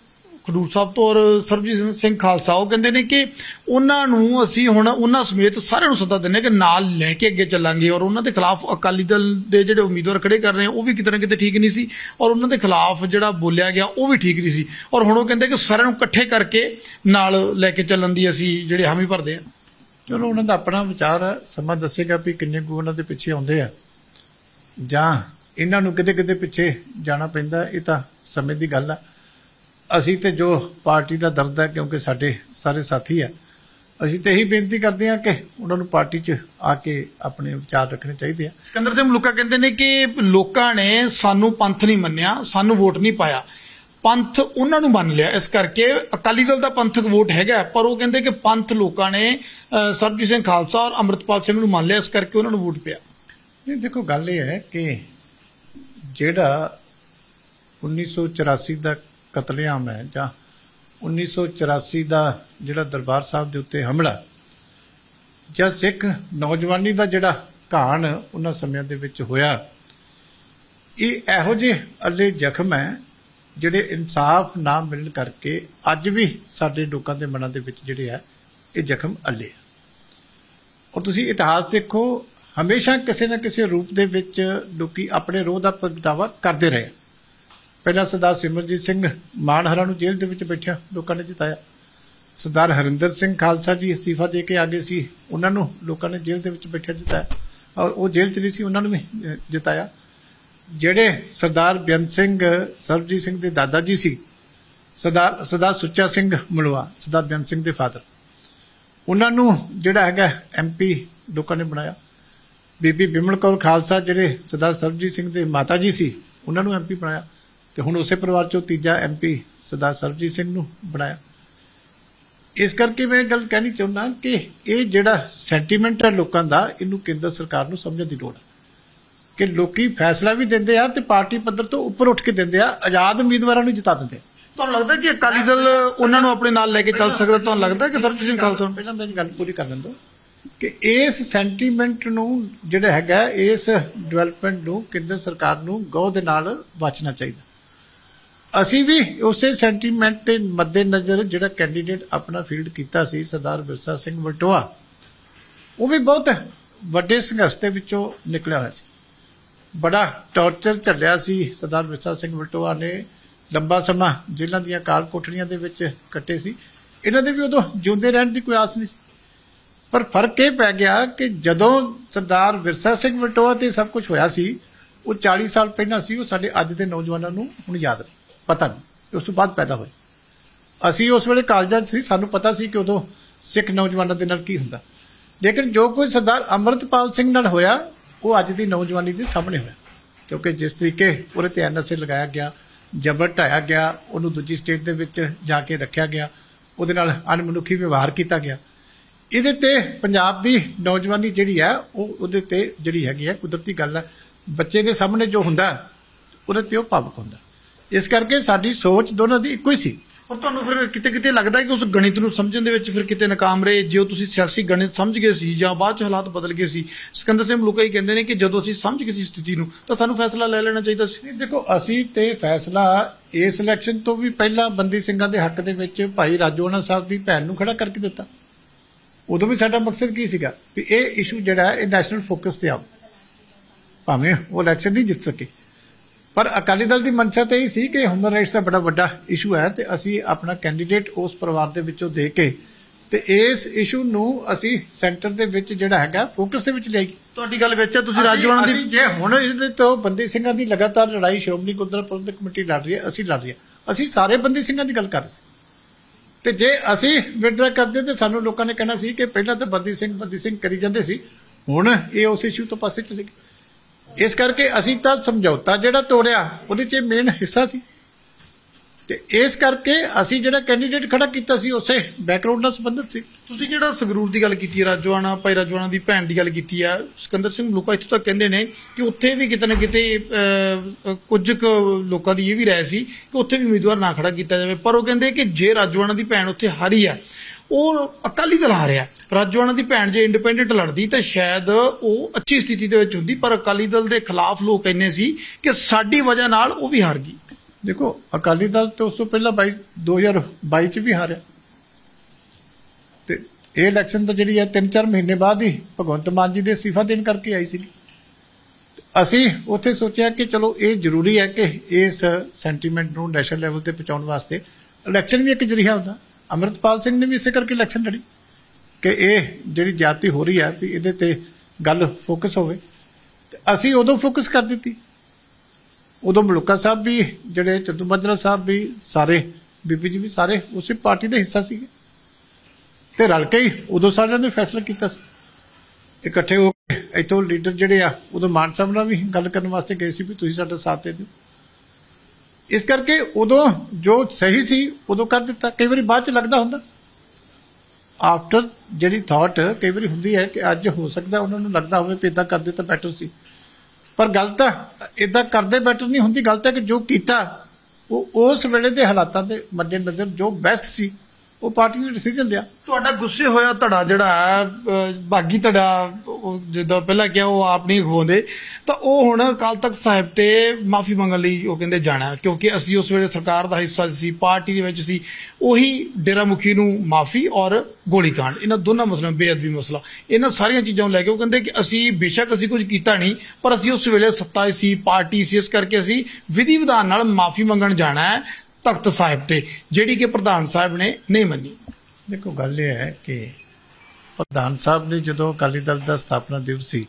ਖਡੂਰ ਸਾਹਿਬ ਤੋਂ ਔਰ ਸਰਬਜੀਤ ਸਿੰਘ ਖਾਲਸਾ, ਉਹ ਕਹਿੰਦੇ ਨੇ ਕਿ ਉਹਨਾਂ ਨੂੰ ਅਸੀਂ ਹੁਣ ਉਹਨਾਂ ਸਮੇਤ ਸਾਰਿਆਂ ਨੂੰ ਸੱਦਾ ਦਿੰਨੇ ਕਿ ਨਾਲ ਲੈ ਕੇ ਅੱਗੇ ਚੱਲਾਂਗੇ ਔਰ ਉਹਨਾਂ ਦੇ ਖਿਲਾਫ ਅਕਾਲੀ ਦਲ ਦੇ ਜਿਹੜੇ ਉਮੀਦਵਾਰ ਖੜੇ ਕਰ ਰਹੇ ਉਹ ਵੀ ਕਿਤੇ ਨਾ ਕਿਤੇ ਠੀਕ ਨਹੀਂ ਸੀ ਔਰ ਉਹਨਾਂ ਦੇ ਖਿਲਾਫ ਜਿਹੜਾ ਬੋਲਿਆ ਗਿਆ, ਉਹ ਵੀ ਠੀਕ ਨਹੀਂ ਸੀ ਔਰ ਹੁਣ ਉਹ ਕਹਿੰਦੇ ਕਿ ਸਾਰਿਆਂ ਨੂੰ ਇਕੱਠੇ ਕਰਕੇ ਨਾਲ ਲੈ ਕੇ ਚੱਲਣ ਦੀ ਅਸੀਂ ਜਿਹੜੇ ਹਾਮੀ ਭਰਦੇ ਆ ਚਲੋ, ਉਹਨਾਂ ਦਾ ਆਪਣਾ ਵਿਚਾਰ ਹੈ, ਸਮਾਂ ਦੱਸੇਗਾ ਵੀ ਕਿੰਨੇ ਕੁ ਉਹਨਾਂ ਦੇ ਪਿੱਛੇ ਆਉਂਦੇ ਆ। ਜਾਂ ਇਹਨਾਂ ਨੂੰ ਕਿਤੇ ਕਿਤੇ ਪਿੱਛੇ ਜਾਣਾ ਪੈਂਦਾ, ਇਹ ਤਾਂ ਸਮੇਂ ਦੀ ਗੱਲ ਆ। ਅਸੀਂ ਤੇ ਜੋ ਪਾਰਟੀ ਦਾ ਦਰਦ ਹੈ ਕਿਉਂਕਿ ਸਾਡੇ ਸਾਰੇ ਸਾਥੀ ਆ ਅਸੀਂ ਤੇ ਇਹੀ ਬੇਨਤੀ ਕਰਦੇ ਹਾਂ ਕਿ ਉਹਨਾਂ ਨੂੰ ਪਾਰਟੀ 'ਚ ਆ ਕੇ ਆਪਣੇ ਵਿਚਾਰ ਰੱਖਣੇ ਚਾਹੀਦੇ ਆ। ਸਿਕੰਦਰ ਸਿੰਘ ਮਲੂਕਾ ਕਹਿੰਦੇ ਨੇ ਕਿ ਲੋਕਾਂ ਨੇ ਸਾਨੂੰ ਪੰਥ ਨਹੀਂ ਮੰਨਿਆ ਸਾਨੂੰ ਵੋਟ ਨਹੀਂ ਪਾਇਆ। ਪੰਥ ਉਹਨਾਂ ਨੂੰ ਮੰਨ ਲਿਆ ਇਸ ਕਰਕੇ ਅਕਾਲੀ ਦਲ ਦਾ ਪੰਥਕ ਵੋਟ ਹੈਗਾ ਪਰ ਉਹ ਕਹਿੰਦੇ ਕਿ ਪੰਥ ਲੋਕਾਂ ਨੇ ਸਰਬਜੀਤ ਸਿੰਘ ਖਾਲਸਾ ਔਰ ਅੰਮ੍ਰਿਤਪਾਲ ਸਿੰਘ ਨੂੰ ਮੰਨ ਲਿਆ ਇਸ ਕਰਕੇ ਉਹਨਾਂ ਨੂੰ ਵੋਟ ਪਿਆ। ਨਹੀਂ ਦੇਖੋ ਗੱਲ ਇਹ ਹੈ ਕਿ ਜਿਹੜਾ 1984 ਦਾ ਕਤਲੇਆਮ ਹੈ ਜਾਂ 1984 ਦਾ ਜਿਹੜਾ ਦਰਬਾਰ ਸਾਹਿਬ ਦੇ ਉੱਤੇ ਹਮਲਾ ਜਾਂ ਸਿੱਖ ਨੌਜਵਾਨੀ ਦਾ ਜਿਹੜਾ ਘਾਣ ਉਹਨਾਂ ਸਮਿਆਂ ਦੇ ਵਿੱਚ ਹੋਇਆ, ਇਹ ਇਹੋ ਜਿਹੇ ਅੱਲੇ ਜ਼ਖਮ ਹੈ ਜਿਹੜੇ ਇਨਸਾਫ ਨਾ ਮਿਲਣ ਕਰਕੇ ਅੱਜ ਵੀ ਸਾਡੇ ਲੋਕਾਂ ਦੇ ਮਨਾਂ ਦੇ ਵਿੱਚ ਜਿਹੜੇ ਆ ਇਹ ਜ਼ਖਮ ਅੱਲੇ ਆ ਔਰ ਤੁਸੀਂ ਇਤਿਹਾਸ ਦੇਖੋ, ਹਮੇਸ਼ਾ ਕਿਸੇ ਨਾ ਕਿਸੇ ਰੂਪ ਦੇ ਵਿੱਚ ਲੋਕੀ ਆਪਣੇ ਰੋਹ ਦਾ ਪ੍ਰਗਟਾਵਾ ਕਰਦੇ ਰਹੇ। ਪਹਿਲਾਂ ਸਰਦਾਰ ਸਿਮਰਜੀਤ ਸਿੰਘ ਮਾਨਹਰਾ ਨੂੰ ਜੇਲ੍ਹ ਦੇ ਵਿੱਚ ਬੈਠਿਆ ਲੋਕਾਂ ਨੇ ਜਿਤਾਇਆ। ਸਰਦਾਰ ਹਰਿੰਦਰ ਸਿੰਘ ਖਾਲਸਾ ਜੀ ਅਸਤੀਫਾ ਦੇ ਕੇ ਆਗੇ ਸੀ ਉਹਨਾਂ ਨੂੰ ਲੋਕਾਂ ਨੇ ਜੇਲ੍ਹ ਦੇ ਵਿੱਚ ਬੈਠਿਆ ਜਿਤਾਇਆ। ਔਰ ਉਹ ਜੇਲ੍ਹ ਚ ਨਹੀਂ ਸੀ ਉਹਨਾਂ ਨੂੰ ਵੀ ਅਹ, ਜਿਤਾਇਆ। ਜਿਹੜੇ ਸਰਦਾਰ ਬੇਅੰਤ ਸਿੰਘ ਸਰਬਜੀਤ ਸਿੰਘ ਦੇ ਦਾਦਾ ਜੀ ਸੀ ਸਰਦਾਰ ਸਰਦਾਰ ਸੁੱਚਾ ਸਿੰਘ ਮਲਵਾ ਸਰਦਾਰ ਬੇਅੰਤ ਸਿੰਘ ਦੇ ਫਾਦਰ। ਉਹਨਾਂ ਨੂੰ ਜਿਹੜਾ ਹੈਗਾ ਐਮਪੀ ਲੋਕਾਂ ਨੇ ਬਣਾਇਆ। ਬੀਬੀ ਬਿਮਲ ਕੌਰ ਖਾਲਸਾ ਜਿਹੜੇ ਸਰਦਾਰ ਸਰਬਜੀਤ ਸਿੰਘ ਦੇ ਮਾਤਾ ਜੀ ਸੀ ਉਹਨਾਂ ਨੂੰ ਐਮਪੀ ਬਣਾਇਆ। ਤੇ ਹੁਣ ਉਸੇ ਪਰਿਵਾਰ ਚੋਂ ਤੀਜਾ ਐਮਪੀ ਸਰਦਾਰ ਸਰਬਜੀਤ ਸਿੰਘ ਨੂੰ ਬਣਾਇਆ। ਇਸ ਕਰਕੇ ਮੈਂ ਗੱਲ ਕਹਿਣੀ ਚਾਹੁੰਦਾ ਕਿ ਇਹ ਜਿਹੜਾ ਸੈਂਟੀਮੈਂਟ ਹੈ ਲੋਕਾਂ ਦਾ ਇਹਨੂੰ ਕੇਂਦਰ ਸਰਕਾਰ ਨੂੰ ਸਮਝਣ ਦੀ ਲੋੜ ਹੈ। ਕਿ ਲੋਕੀ ਫੈਸਲਾ ਵੀ ਦਿੰਦੇ ਆ ਤੇ ਪਾਰਟੀ ਪੱਧਰ ਤੋਂ ਉੱਪਰ ਉੱਠ ਕੇ ਦਿੰਦੇ ਆ ਆਜ਼ਾਦ ਉਮੀਦਵਾਰਾਂ ਨੂੰ ਜਿਤਾ ਦਿੰਦੇ ਤੁਹਾਨੂੰ ਲੱਗਦਾ ਕਿ ਅਕਾਲੀ ਦਲ ਉਹਨਾਂ ਨੂੰ ਆਪਣੇ ਨਾਲ ਲੈ ਕੇ ਚੱਲ ਸਕਦਾ? ਤੁਹਾਨੂੰ ਲੱਗਦਾ ਕਿ ਸਰਬਜੀਤ ਸਿੰਘ ਖਾਲਸਾ ਨੂੰ? ਪਹਿਲਾਂ ਮੇਰੀ ਗੱਲ ਪੂਰੀ ਕਰ ਲੈਣ ਦਿਓ ਕਿ ਇਸ ਸੈਂਟੀਮੈਂਟ ਨੂੰ ਜਿਹੜਾ ਹੈਗਾ ਇਸ ਡਿਵੈਲਪਮੈਂਟ ਨੂੰ ਕੇਂਦਰ ਸਰਕਾਰ ਨੂੰ ਗੌ ਦੇ ਨਾਲ ਵਾਚਣਾ ਚਾਹੀਦਾ। ਅਸੀਂ ਵੀ ਉਸੇ ਸੈਂਟੀਮੈਂਟ ਦੇ ਮੱਦੇਨਜ਼ਰ ਜਿਹੜਾ ਕੈਂਡੀਡੇਟ ਆਪਣਾ ਫੀਲਡ ਕੀਤਾ ਸੀ, ਸਰਦਾਰ ਵਿਰਸਾ ਸਿੰਘ ਵਟੋਆ ਉਹ ਵੀ ਬਹੁਤ ਵੱਡੇ ਸੰਘਰਸ਼ ਦੇ ਵਿੱਚੋਂ ਨਿਕਲਿਆ ਹੋਇਆ ਸੀ। ਬੜਾ ਟੌਰਚਰ ਝੱਲਿਆ ਸੀ ਸਰਦਾਰ ਵਿਰਸਾ ਸਿੰਘ ਵਟੋਆ ਨੇ ਲੰਬਾ ਸਮਾਂ ਜੇਲ੍ਹਾਂ ਦੀਆਂ ਕਾਲ ਕੋਠੜੀਆਂ ਦੇ ਵਿੱਚ ਕੱਟੇ ਸੀ। ਇਹਨਾਂ ਦੇ ਵੀ ਉਦੋਂ ਜਿਉਂਦੇ ਰਹਿਣ ਦੀ ਕੋਈ ਆਸ ਨਹੀਂ ਸੀ। ਪਰ ਫ਼ਰਕ ਇਹ ਪੈ ਗਿਆ ਕਿ ਜਦੋਂ ਸਰਦਾਰ ਵਿਰਸਾ ਸਿੰਘ ਵਟੋਆ ਤੇ ਸਭ ਕੁਝ ਹੋਇਆ ਸੀ, ਉਹ 40 ਸਾਲ ਪਹਿਲਾਂ ਸੀ, ਉਹ ਸਾਡੇ ਅੱਜ ਦੇ ਨੌਜਵਾਨਾਂ ਨੂੰ ਹੁਣ ਯਾਦ ਨਹੀਂ ਪਤਾ ਨਹੀਂ, ਉਸ ਤੋਂ ਬਾਅਦ ਪੈਦਾ ਹੋਏ। ਅਸੀਂ ਉਸ ਵੇਲੇ ਕਾਲਜਾਂ 'ਚ ਸੀ, ਸਾਨੂੰ ਪਤਾ ਸੀ ਕਿ ਉਦੋਂ ਸਿੱਖ ਨੌਜਵਾਨਾਂ ਦੇ ਨਾਲ ਕੀ ਹੁੰਦਾ। ਲੇਕਿਨ ਜੋ ਕੁਝ ਸਰਦਾਰ ਅਮਰਤਪਾਲ ਸਿੰਘ ਨਾਲ ਹੋਇਆ, ਉਹ ਅੱਜ ਦੀ ਨੌਜਵਾਨੀ ਦੇ ਸਾਹਮਣੇ ਹੋਇਆ। ਕਿਉਂਕਿ ਜਿਸ ਤਰੀਕੇ ਉਹਦੇ ਤੇ ਐਨਐਸਏ ਲਗਾਇਆ ਗਿਆ, ਜਬਰ ਢਾਇਆ ਗਿਆ, ਉਹਨੂੰ ਦੂਜੀ ਸਟੇਟ ਦੇ ਵਿੱਚ ਜਾ ਕੇ ਰੱਖਿਆ ਗਿਆ, ਉਹਦੇ ਨਾਲ ਅਣਮਨੁੱਖੀ ਵਿਵਹਾਰ ਕੀਤਾ ਗਿਆ। ਇਹਦੇ ਤੇ ਪੰਜਾਬ ਦੀ ਨੌਜਵਾਨੀ ਜਿਹੜੀ ਹੈ, ਉਹ ਉਹਦੇ ਤੇ ਜਿਹੜੀ ਹੈਗੀ ਹੈ, ਕੁਦਰਤੀ ਗੱਲ ਹੈ। ਬੱਚੇ ਦੇ ਸਾਹਮਣੇ ਜੋ ਹੁੰਦਾ, ਉਹਦੇ ਤੇ ਉਹ ਭਾਵੁਕ ਹੁੰਦਾ। ਇਸ ਕਰਕੇ ਸਾਡੀ ਸੋਚ ਦੋਨਾਂ ਦੀ ਇੱਕੋ ਹੀ ਸੀ। ਪਰ ਤੁਹਾਨੂੰ ਫਿਰ ਕਿਤੇ ਕਿਤੇ ਲੱਗਦਾ ਕਿ ਉਸ ਗਣਿਤ ਨੂੰ ਸਮਝਣ ਦੇ ਵਿੱਚ ਫਿਰ ਕਿਤੇ ਨਾਕਾਮ ਰਹੇ ਜੇ ਤੁਸੀਂ ਸਿਆਸੀ ਗਣਿਤ ਸਮਝ ਗਏ ਸੀ ਜਾਂ ਬਾਅਦ ਚ ਹਾਲਾਤ ਬਦਲ ਗਏ ਸੀ। ਸਿਕੰਦਰ ਸਿੰਘ ਮਲੂਕਾ ਹੀ ਕਹਿੰਦੇ ਨੇ ਕਿ ਜਦੋਂ ਅਸੀਂ ਸਮਝ ਗਏ ਸੀ ਸਥਿਤੀ ਨੂੰ ਤਾਂ ਸਾਨੂੰ ਫੈਸਲਾ ਲੈ ਲੈਣਾ ਚਾਹੀਦਾ ਸੀ। ਦੇਖੋ ਅਸੀਂ ਤੇ ਫੈਸਲਾ ਇਸ ਇਲੈਕਸ਼ਨ ਤੋਂ ਵੀ ਪਹਿਲਾਂ ਬੰਦੀ ਸਿੰਘਾਂ ਦੇ ਹੱਕ ਦੇ ਵਿੱਚ ਭਾਈ ਰਾਜੋਆਣਾ ਸਾਹਿਬ ਦੀ ਭੈਣ ਨੂੰ ਖੜਾ ਕਰਕੇ ਦਿੱਤਾ। ਉਦੋਂ ਵੀ ਸਾਡਾ ਮਕਸਦ ਕੀ ਸੀਗਾ? ਵੀ ਇਹ ਇਸ਼ੂ ਜਿਹੜਾ ਹੈ, ਇਹ ਨੈਸ਼ਨਲ ਫੋਕਸ ਤੇ ਆਉ ਭਾਵੇਂ ਉਹ ਇਲੈਕਸ਼ਨ ਨਹੀਂ ਜਿੱਤ ਸਕੇ। ਪਰ ਅਕਾਲੀ ਦਲ ਦੀ ਮਨਸ਼ਾ ਤੇ ਇਹ ਸੀ ਕਿ ਹਿਊਮਨ ਰਾਈਟਸ ਦਾ ਬੜਾ ਵੱਡਾ ਇਸ਼ੂ ਹੈ ਤੇ ਅਸੀਂ ਆਪਣਾ ਕੈਂਡੀਡੇਟ ਉਸ ਪਰਿਵਾਰ ਦੇ ਵਿੱਚੋਂ ਦੇ ਕੇ ਤੇ ਇਸ ਇਸ਼ੂ ਨੂੰ ਅਸੀਂ ਸੈਂਟਰ ਦੇ ਵਿੱਚ ਜਿਹੜਾ ਹੈਗਾ ਫੋਕਸ ਦੇ ਵਿੱਚ ਲਿਆਈ। ਤੁਹਾਡੀ ਗੱਲ ਵਿੱਚ ਹੈ ਤੁਸੀਂ ਰਾਜਵਾਨਾ ਦੀ ਜੇ ਹੁਣ ਇਹਦੇ ਤੋਂ ਬੰਦੀ ਸਿੰਘਾਂ ਦੀ ਲਗਾਤਾਰ ਲੜਾਈ ਸ਼੍ਰੋਮਣੀ ਗੁਰਦੁਆਰਾ ਪ੍ਰਬੰਧਕ ਕਮੇਟੀ ਲੜ ਰਹੀ ਹੈ ਅਸੀਂ ਲੜ ਰਹੀ ਹਾਂ। ਅਸੀਂ ਸਾਰੇ ਬੰਦੀ ਸਿੰਘਾਂ ਦੀ ਗੱਲ ਕਰ ਰਹੇ ਸੀ। ਤੇ ਜੇ ਅਸੀਂ ਵਿਡਰਾ ਕਰਦੇ ਤੇ ਸਾਨੂੰ ਲੋਕਾਂ ਨੇ ਕਹਿਣਾ ਸੀ ਕਿ ਪਹਿਲਾਂ ਤਾਂ ਬੰਦੀ ਸਿੰਘ ਬੰਦੀ ਸਿੰਘ ਕਰੀ ਜਾਂਦੇ ਸੀ ਹੁਣ ਇਹ ਉਸ ਇਸ਼ੂ ਤੋਂ ਪਾਸੇ ਚਲੇ ਗਏ। ਇਸ ਕਰਕੇ ਅਸੀਂ ਤਾਂ ਸਮਝੌਤਾ ਜਿਹੜਾ ਤੋੜਿਆ ਉਹਦੇ 'ਚ ਮੇਨ ਹਿੱਸਾ ਸੀ। ਤੇ ਇਸ ਕਰਕੇ ਅਸੀਂ ਜਿਹੜਾ ਕੈਂਡੀਡੇਟ ਖੜਾ ਕੀਤਾ ਸੀ ਉਸੇ ਬੈਕਗ੍ਰਾਉਂਡ ਨਾਲ ਸੰਬੰਧਿਤ ਸੀ। ਤੁਸੀਂ ਜਿਹੜਾ ਸੰਗਰੂਰ ਦੀ ਗੱਲ ਕੀਤੀ ਹੈ? ਰਾਜਵਾਨਾ ਭਾਈ ਰਾਜਵਾਨਾ ਦੀ ਭੈਣ ਦੀ ਗੱਲ ਕੀਤੀ ਹੈ। ਸਿਕੰਦਰ ਸਿੰਘ ਲੋਕਾ ਇੱਥੋਂ ਤੱਕ ਕਹਿੰਦੇ ਨੇ ਕਿ ਉੱਥੇ ਵੀ ਕਿਤੇ ਨਾ ਕਿਤੇ ਅਹ, ਕੁਝ ਕੁ ਲੋਕਾਂ ਦੀ ਇਹ ਵੀ ਰਾਏ ਸੀ ਕਿ ਉੱਥੇ ਵੀ ਉਮੀਦਵਾਰ ਨਾ ਖੜਾ ਕੀਤਾ ਜਾਵੇ। ਪਰ ਉਹ ਕਹਿੰਦੇ ਕਿ ਜੇ ਰਾਜਵਾਨਾ ਦੀ ਭੈਣ ਉੱਥੇ ਹਾਰੀ ਆ ਉਹ ਅਕਾਲੀ ਦਲ ਹਾਰਿਆ। ਰਾਜਵਾਨਾ ਦੀ ਭੈਣ ਜੇ ਇੰਡੀਪੈਂਡੈਂਟ ਲੜਦੀ ਤਾਂ ਸ਼ਾਇਦ ਉਹ ਅੱਛੀ ਸਥਿਤੀ ਦੇ ਵਿੱਚ ਹੁੰਦੀ, ਪਰ ਅਕਾਲੀ ਦਲ ਦੇ ਖਿਲਾਫ ਲੋਕ ਇੰਨੇ ਸੀ ਕਿ ਸਾਡੀ ਵਜ੍ਹਾ ਨਾਲ ਉਹ ਵੀ ਹਾਰ ਗਈ। ਦੇਖੋ, ਅਕਾਲੀ ਦਲ ਤੇ ਉਸ ਤੋਂ ਪਹਿਲਾਂ 22 2022 ਚ ਵੀ ਹਾਰਿਆ। ਤੇ ਇਹ ਇਲੈਕਸ਼ਨ ਤਾਂ ਜਿਹੜੀ ਹੈ 3-4 ਮਹੀਨੇ ਬਾਅਦ ਹੀ ਭਗਵੰਤ ਮਾਨ ਜੀ ਦੇ ਅਸਤੀਫਾ ਦੇਣ ਕਰਕੇ ਆਈ ਸੀ ਅਸੀਂ ਉੱਥੇ ਸੋਚਿਆ ਕਿ ਚਲੋ ਇਹ ਜ਼ਰੂਰੀ ਹੈ ਕਿ ਇਸ ਸੈਂਟੀਮੈਂਟ ਨੂੰ ਨੈਸ਼ਨਲ ਲੈਵਲ ਤੇ ਪਹੁੰਚਾਉਣ ਵਾਸਤੇ ਇਲੈਕਸ਼ਨ ਵੀ ਇੱਕ ਜਰੀਆ ਹੁੰਦਾ। ਅਮਰਤਪਾਲ ਸਿੰਘ ਨੇ ਵੀ ਇਸੇ ਕਰਕੇ ਇਲੈਕਸ਼ਨ ਲੜੀ ਕਿ ਇਹ ਜਿਹੜੀ ਜਾਤੀ ਹੋ ਰਹੀ ਹੈ ਵੀ ਇਹਦੇ ਤੇ ਗੱਲ ਫੋਕਸ ਹੋਵੇ। ਤੇ ਅਸੀਂ ਉਦੋਂ ਫੋਕਸ ਕਰ ਦਿੱਤੀ। ਉਦੋਂ ਮਲੂਕਾ ਸਾਹਿਬ ਵੀ, ਜਿਹੜੇ ਚੰਦੂ ਸਾਹਿਬ ਵੀ, ਸਾਰੇ ਬੀਬੀ ਜੀ ਵੀ ਸਾਰੇ ਉਸੇ ਪਾਰਟੀ ਦਾ ਹਿੱਸਾ ਸੀਗੇ। ਤੇ ਰਲ ਕੇ ਹੀ ਉਦੋਂ ਸਾਰਿਆਂ ਨੇ ਫੈਸਲਾ ਕੀਤਾ ਸੀ। ਇਕੱਠੇ ਹੋ ਕੇ ਇੱਥੋਂ ਲੀਡਰ ਜਿਹੜੇ ਆ, ਉਦੋਂ ਮਾਨ ਸਾਹਿਬ ਨਾਲ ਵੀ ਗੱਲ ਕਰਨ ਵਾਸਤੇ ਗਏ ਸੀ ਵੀ ਤੁਸੀਂ ਸਾਡਾ ਸਾਥ ਦੇ ਦਿਓ। ਇਸ ਕਰਕੇ ਉਦੋਂ ਜੋ ਸਹੀ ਸੀ, ਉਦੋਂ ਕਰ ਦਿੱਤਾ। ਕਈ ਵਾਰੀ ਬਾਅਦ ਚ ਲੱਗਦਾ ਹੁੰਦਾ। ਆਫਟਰ ਜਿਹੜੀ ਥਾਟ ਕਈ ਵਾਰੀ ਹੁੰਦੀ ਹੈ ਕਿ ਅੱਜ ਹੋ ਸਕਦਾ, ਉਹਨਾਂ ਨੂੰ ਲੱਗਦਾ ਹੋਵੇ ਕਿ ਇਦਾਂ ਕਰਦੇ ਤਾਂ ਬੈਟਰ ਸੀ। ਪਰ ਗੱਲ ਤਾਂ ਇਦਾਂ ਕਰਦੇ ਬੈਟਰ ਨਹੀਂ ਹੁੰਦੀ। ਗੱਲ ਤਾਂ ਕਿ ਜੋ ਕੀਤਾ, ਉਹ ਉਸ ਵੇਲੇ ਦੇ ਹਾਲਾਤਾਂ ਦੇ ਮੱਦੇਨਜ਼ਰ ਜੋ ਬੈਸਟ ਸੀ ਉਹ ਪਾਰਟੀ ਨੇ ਡਿਸੀਜਨ ਲਿਆ। ਤੁਹਾਡਾ ਗੁੱਸੇ ਹੋਇਆ ਧੜਾ ਜਿਹੜਾ ਬਾਗੀ ਧੜਾ ਜਿੱਦਾਂ ਪਹਿਲਾਂ ਕਿਹਾ ਉਹ ਆਪ ਨਹੀਂ ਖੋਂਦੇ ਤਾਂ ਉਹ ਹੁਣ ਅਕਾਲ ਤਖਤ ਸਾਹਿਬ ਤੇ ਮਾਫੀ ਮੰਗਣ ਲਈ ਉਹ ਕਹਿੰਦੇ ਜਾਣਾ ਕਿਉਂਕਿ ਅਸੀਂ ਉਸ ਵੇਲੇ ਸਰਕਾਰ ਦਾ ਹਿੱਸਾ ਸੀ, ਪਾਰਟੀ ਦੇ ਵਿੱਚ ਸੀ, ਉਹੀ ਡੇਰਾ ਮੁਖੀ ਨੂੰ ਮਾਫੀ ਔਰ ਗੋਲੀकांड ਇਹਨਾਂ ਦੋਨਾਂ ਮਸਲਿਆਂ, ਬੇਅਦਬੀ ਮਸਲਾ। ਇਹਨਾਂ ਸਾਰੀਆਂ ਚੀਜ਼ਾਂ ਨੂੰ ਲੈ ਕੇ ਉਹ ਕਹਿੰਦੇ ਕਿ ਅਸੀਂ ਬੇਸ਼ੱਕ ਅਸੀਂ ਕੁਝ ਕੀਤਾ ਨਹੀਂ, ਪਰ ਅਸੀਂ ਉਸ ਵੇਲੇ ਸੱਤਾ ਸੀ, ਪਾਰਟੀ ਸੀ, ਇਸ ਕਰਕੇ ਅਸੀਂ ਵਿਧੀ ਵਿਧਾਨ ਨਾਲ ਮਾਫੀ ਮੰਗਣ ਜਾਣਾ ਹੈ। ਤਖਤ ਸਾਹਿਬ ਤੇ, ਜਿਹੜੀ ਕਿ ਪ੍ਰਧਾਨ ਸਾਹਿਬ ਨੇ ਨਹੀਂ ਮੰਨੀ। ਦੇਖੋ, ਗੱਲ ਇਹ ਹੈ ਕਿ ਪ੍ਰਧਾਨ ਸਾਹਿਬ ਨੇ ਜਦੋਂ ਅਕਾਲੀ ਦਲ ਦਾ ਸਥਾਪਨਾ ਦਿਵਸ ਸੀ,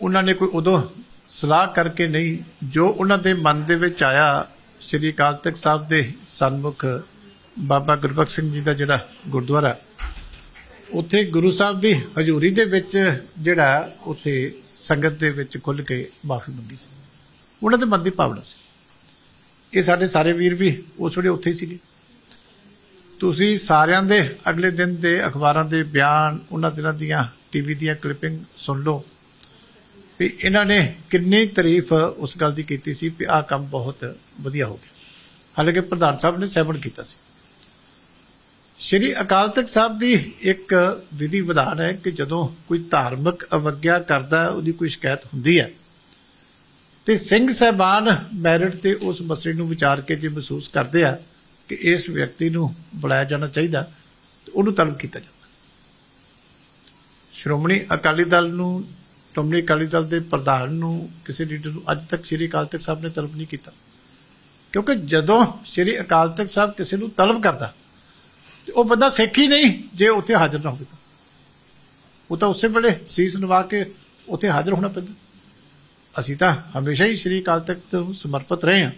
ਉਹਨਾਂ ਨੇ ਕੋਈ ਉਦੋਂ ਸਲਾਹ ਕਰਕੇ ਨਹੀਂ, ਜੋ ਉਹਨਾਂ ਦੇ ਮਨ ਦੇ ਵਿੱਚ ਆਇਆ, ਸ੍ਰੀ ਅਕਾਲ ਤਖਤ ਸਾਹਿਬ ਦੇ ਸਨਮੁਖ ਬਾਬਾ ਗੁਰਬਖਸ਼ ਸਿੰਘ ਜੀ ਦਾ ਜਿਹੜਾ ਗੁਰਦੁਆਰਾ, ਉੱਥੇ ਗੁਰੂ ਸਾਹਿਬ ਦੀ ਹਜ਼ੂਰੀ ਦੇ ਵਿੱਚ ਜਿਹੜਾ ਉੱਥੇ ਸੰਗਤ ਦੇ ਵਿੱਚ ਖੁੱਲ ਕੇ ਮਾਫੀ ਮੰਗੀ ਸੀ। ਉਹਨਾਂ ਦੇ ਮਨ ਦੀ ਭਾਵਨਾ ਸੀ। ਇਹ ਸਾਡੇ ਸਾਰੇ ਵੀਰ ਵੀ ਉਸ ਵੇਲੇ ਉੱਥੇ ਹੀ ਸੀਗੇ। ਤੁਸੀਂ ਸਾਰਿਆਂ ਦੇ ਅਗਲੇ ਦਿਨ ਦੇ ਅਖਬਾਰਾਂ ਦੇ ਬਿਆਨ ਉਹਨਾਂ ਦਿਨਾਂ ਦੀਆਂ ਟੀਵੀ ਦੀਆਂ ਕਲਿੱਪਿੰਗ ਸੁਣ ਲਓ। ਵੀ ਇਹਨਾਂ ਨੇ ਕਿੰਨੀ ਤਾਰੀਫ ਉਸ ਗੱਲ ਦੀ ਕੀਤੀ ਸੀ ਕਿ ਆਹ ਕੰਮ ਬਹੁਤ ਵਧੀਆ ਹੋ ਗਿਆ। ਹਾਲਾਂਕਿ ਪ੍ਰਧਾਨ ਸਾਹਿਬ ਨੇ ਸਹਿਮਤ ਕੀਤਾ ਸੀ। ਸ਼੍ਰੀ ਅਕਾਲ ਤਖਤ ਸਾਹਿਬ ਦੀ ਇੱਕ ਵਿਧੀ ਵਿਧਾਨ ਹੈ ਕਿ ਜਦੋਂ ਕੋਈ ਧਾਰਮਿਕ ਅਵਗਿਆ ਕਰਦਾ ਹੈ, ਉਹਦੀ ਕੋਈ ਸ਼ਿਕਾਇਤ ਹੁੰਦੀ ਹੈ ਤੇ ਸਿੰਘ ਸਾਹਿਬਾਨ ਮੈਰਿਟ ਤੇ ਉਸ ਮਸਲੇ ਨੂੰ ਵਿਚਾਰ ਕੇ ਜੇ ਮਹਿਸੂਸ ਕਰਦੇ ਆ ਕਿ ਇਸ ਵਿਅਕਤੀ ਨੂੰ ਬੁਲਾਇਆ ਜਾਣਾ ਚਾਹੀਦਾ, ਤੇ ਉਹਨੂੰ ਤਲਬ ਕੀਤਾ ਜਾਂਦਾ। ਸ਼੍ਰੋਮਣੀ ਅਕਾਲੀ ਦਲ ਨੂੰ, ਸ਼੍ਰੋਮਣੀ ਅਕਾਲੀ ਦਲ ਦੇ ਪ੍ਰਧਾਨ ਨੂੰ ਕਿਸੇ ਲੀਡਰ ਨੂੰ ਅੱਜ ਤੱਕ ਸ੍ਰੀ ਅਕਾਲ ਤਖਤ ਸਾਹਿਬ ਨੇ ਤਲਬ ਨਹੀਂ ਕੀਤਾ। ਕਿਉਂਕਿ ਜਦੋਂ ਸ੍ਰੀ ਅਕਾਲ ਤਖਤ ਸਾਹਿਬ ਕਿਸੇ ਨੂੰ ਤਲਬ ਕਰਦਾ, ਤੇ ਉਹ ਬੰਦਾ ਸਿੱਖ ਹੀ ਨਹੀਂ ਜੇ ਉੱਥੇ ਹਾਜ਼ਰ ਨਾ ਹੋਵੇ ਉਹ ਤਾਂ ਉਸੇ ਵੇਲੇ ਸੀਸ ਨਵਾ ਕੇ ਉੱਥੇ ਹਾਜ਼ਰ ਹੋਣਾ ਪੈਂਦਾ। ਅਸੀਂ ਤਾਂ ਹਮੇਸ਼ਾ ਹੀ ਸ੍ਰੀ ਅਕਾਲ ਤਖਤ ਨੂੰ ਸਮਰਪਿਤ ਰਹੇ ਹਾਂ।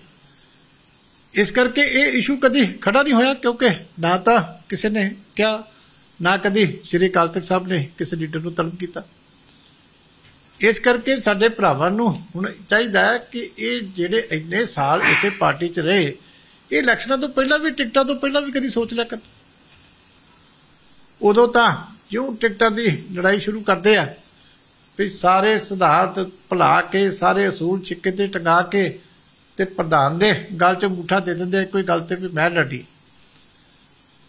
ਇਸ ਕਰਕੇ ਇਹ ਇਸ਼ੂ ਕਦੀ ਖੜਾ ਨਹੀਂ ਹੋਇਆ, ਕਿਉਂਕਿ ਨਾ ਤਾਂ ਕਿਸੇ ਨੇ ਕਿਹਾ, ਨਾ ਕਦੀ ਸ੍ਰੀ ਅਕਾਲ ਤਖਤ ਸਾਹਿਬ ਨੇ ਕਿਸੇ ਲੀਡਰ ਨੂੰ ਤਲਬ ਕੀਤਾ। ਇਸ ਕਰਕੇ ਸਾਡੇ ਭਰਾਵਾਂ ਨੂੰ ਹੁਣ ਚਾਹੀਦਾ ਹੈ ਕਿ ਇਹ ਜਿਹੜੇ ਇੰਨੇ ਸਾਲ ਇਸੇ ਪਾਰਟੀ 'ਚ ਰਹੇ, ਇਹ ਇਲੈਕਸ਼ਨਾਂ ਤੋਂ ਪਹਿਲਾਂ ਵੀ, ਟਿਕਟਾਂ ਤੋਂ ਪਹਿਲਾਂ ਵੀ ਕਦੀ ਸੋਚ ਲਿਆ ਕਰ ਉਦੋਂ ਤਾਂ ਜਿਉਂ ਟਿਕਟਾਂ ਦੀ ਲੜਾਈ ਸ਼ੁਰੂ ਕਰਦੇ ਆ ਵੀ ਸਾਰੇ ਸਿਧਾਂਤ ਭੁਲਾ ਕੇ, ਸਾਰੇ ਅਸੂਲ ਛਿੱਕੇ ਤੇ ਟੰਗਾ ਕੇ ਤੇ ਪ੍ਰਧਾਨ ਦੇ ਗੱਲ 'ਚ ਅੰਗੂਠਾ ਦੇ ਦਿੰਦੇ ਕੋਈ ਗੱਲ ਤੇ ਵੀ ਮੈਂ ਲੜੀ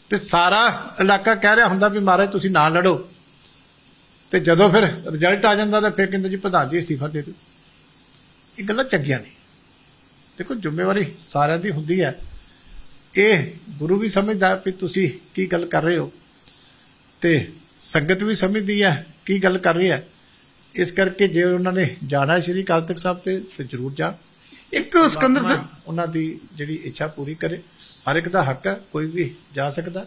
ਤੇ ਸਾਰਾ ਇਲਾਕਾ ਕਹਿ ਰਿਹਾ ਹੁੰਦਾ ਵੀ ਮਹਾਰਾਜ ਤੁਸੀਂ ਨਾ ਲੜੋ। ਤੇ ਜਦੋਂ ਫਿਰ ਰਿਜ਼ਲਟ ਆ ਜਾਂਦਾ, ਤਾਂ ਫਿਰ ਕਹਿੰਦੇ ਜੀ ਪ੍ਰਧਾਨ ਜੀ ਅਸਤੀਫਾ ਦੇ ਦਿਓ। ਇਹ ਗੱਲਾਂ ਚੰਗੀਆਂ ਨਹੀਂ ਦੇਖੋ, ਜ਼ਿੰਮੇਵਾਰੀ ਸਾਰਿਆਂ ਦੀ ਹੁੰਦੀ ਹੈ। ਇਹ ਗੁਰੂ ਵੀ ਸਮਝਦਾ ਵੀ ਤੁਸੀਂ ਕੀ ਗੱਲ ਕਰ ਰਹੇ ਹੋ। ਤੇ ਸੰਗਤ ਵੀ ਸਮਝਦੀ ਹੈ ਕੀ ਗੱਲ ਕਰ ਰਹੀ ਹੈ। ਇਸ ਕਰਕੇ ਜੇ ਉਹਨਾਂ ਨੇ ਜਾਣਾ ਸ਼੍ਰੀ ਤਖਤ ਸਾਹਿਬ ਤੇ ਫਿਰ ਜ਼ਰੂਰ ਜਾਣ। ਇੱਕ ਸਿਕੰਦਰ ਸਿੰਘ ਉਹਨਾਂ ਦੀ ਜਿਹੜੀ ਇੱਛਾ ਪੂਰੀ ਕਰੇ। ਹਰ ਇੱਕ ਦਾ ਹੱਕ ਹੈ ਕੋਈ ਵੀ ਜਾ ਸਕਦਾ।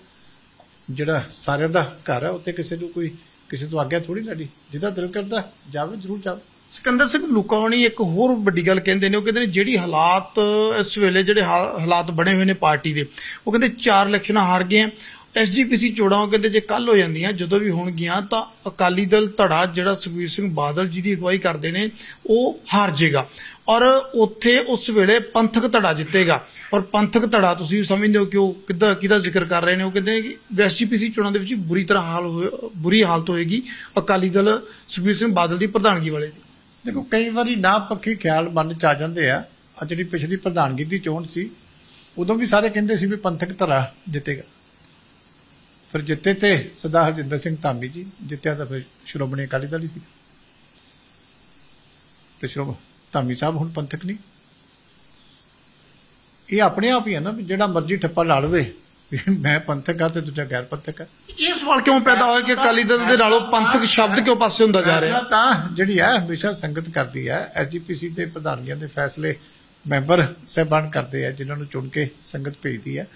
ਜਿਹੜਾ ਸਾਰਿਆਂ ਦਾ ਘਰ ਹੈ ਉੱਥੇ ਕਿਸੇ ਨੂੰ ਕੋਈ ਕਿਸੇ ਤੋਂ ਆਗਿਆ ਥੋੜੀ ਲੈਣੀ ਜਿਹਦਾ ਦਿਲ ਕਰਦਾ ਜਾਵੇ ਜ਼ਰੂਰ ਜਾਵੇ। ਸਿਕੰਦਰ ਸਿੰਘ ਲੁਕਾ ਹੋਣੀ ਇੱਕ ਹੋਰ ਵੱਡੀ ਗੱਲ ਕਹਿੰਦੇ ਨੇ ਉਹ ਕਹਿੰਦੇ ਨੇ ਜਿਹੜੀ ਹਾਲਾਤ ਇਸ ਵੇਲੇ ਜਿਹੜੇ ਹਾਲਾਤ ਬਣੇ ਹੋਏ ਨੇ ਪਾਰਟੀ ਦੇ ਉਹ ਕਹਿੰਦੇ ਚਾਰ ਇਲੈਕਸ਼ਨਾਂ ਹਾਰ ਗਏ ਆ ਐਸਜੀਪੀਸੀ ਚੋਣਾਂ ਕਹਿੰਦੇ ਜੇ ਕੱਲ ਹੋ ਜਾਂਦੀਆਂ, ਜਦੋਂ ਵੀ ਹੋਣਗੀਆਂ, ਤਾਂ ਅਕਾਲੀ ਦਲ ਧੜਾ ਜਿਹੜਾ ਸੁਖਬੀਰ ਸਿੰਘ ਬਾਦਲ ਜੀ ਦੀ ਅਗਵਾਈ ਕਰਦੇ ਨੇ, ਉਹ ਹਾਰ ਜਾਏਗਾ। ਔਰ ਉੱਥੇ ਉਸ ਵੇਲੇ ਪੰਥਕ ਧੜਾ ਜਿੱਤੇਗਾ। ਔਰ ਪੰਥਕ ਧੜਾ ਤੁਸੀਂ ਸਮਝਦੇ ਹੋ ਕਿ ਉਹ ਕਿੱਦਾਂ ਕਿਹਦਾ ਜ਼ਿਕਰ ਕਰ ਰਹੇ ਨੇ? ਉਹ ਕਹਿੰਦੇ ਕਿ ਐਸਜੀਪੀਸੀ ਚੋਣਾਂ ਦੇ ਵਿੱਚ ਬੁਰੀ ਤਰ੍ਹਾਂ ਹਾਲ ਹੋਏ ਬੁਰੀ ਹਾਲਤ ਹੋਏਗੀ ਅਕਾਲੀ ਦਲ ਸੁਖਬੀਰ ਸਿੰਘ ਬਾਦਲ ਦੀ ਪ੍ਰਧਾਨਗੀ ਵਾਲੇ ਦੀ। ਦੇਖੋ, ਕਈ ਵਾਰੀ ਨਾ ਪੱਖੀ ਖਿਆਲ ਮਨ ਚ ਆ ਜਾਂਦੇ ਆ। ਆ ਜਿਹੜੀ ਪਿਛਲੀ ਪ੍ਰਧਾਨਗੀ ਦੀ ਚੋਣ ਸੀ, ਉਦੋਂ ਵੀ ਸਾਰੇ ਕਹਿੰਦੇ ਸੀ ਵੀ ਪੰਥਕ ਧੜਾ ਜਿੱਤੇਗਾ। ਫਿਰ ਜਿੱਤੇ ਤੇ ਸਰਦਾਰ ਹਰਜਿੰਦਰ ਸਿੰਘ ਧਾਮੀ ਜੀ ਜਿੱਤਿਆ ਤਾਂ ਫਿਰ ਸ਼੍ਰੋਮਣੀ ਅਕਾਲੀ ਦਲ ਹੀ ਸੀ। ਤੇ ਸ਼੍ਰੋਮ ਧਾਮੀ ਸਾਹਿਬ ਹੁਣ ਪੰਥਕ ਨਹੀਂ। ਇਹ ਆਪਣੇ ਆਪ ਹੀ ਹੈ ਨਾ ਜਿਹੜਾ ਮਰਜ਼ੀ ਠੱਪਾ ਲਾ ਲਵੇ ਮੈਂ ਪੰਥਕ ਆ ਤੇ ਦੂਜਾ ਗੈਰ ਪੰਥਕ ਆ। ਇਹ ਸਵਾਲ ਕਿਉਂ ਪੈਦਾ ਹੋਇਆ ਕਿ ਅਕਾਲੀ ਦਲ ਦੇ ਨਾਲੋਂ ਪੰਥਕ ਸ਼ਬਦ ਕਿਉਂ ਪਾਸੇ ਹੁੰਦਾ ਜਾ ਰਿਹਾ? ਤਾਂ ਜਿਹੜੀ ਹੈ ਹਮੇਸ਼ਾ ਸੰਗਤ ਕਰਦੀ ਹੈ ਐਸਜੀਪੀਸੀ ਦੇ ਪ੍ਰਧਾਨੀਆਂ ਦੇ ਫੈਸਲੇ ਮੈਂਬਰ ਸਹਿਬਾਨ ਕਰਦੇ ਆ ਜਿਨ੍ਹਾਂ ਨੂੰ ਚੁਣ ਕੇ ਸੰਗਤ ਭੇਜਦੀ ਹੈ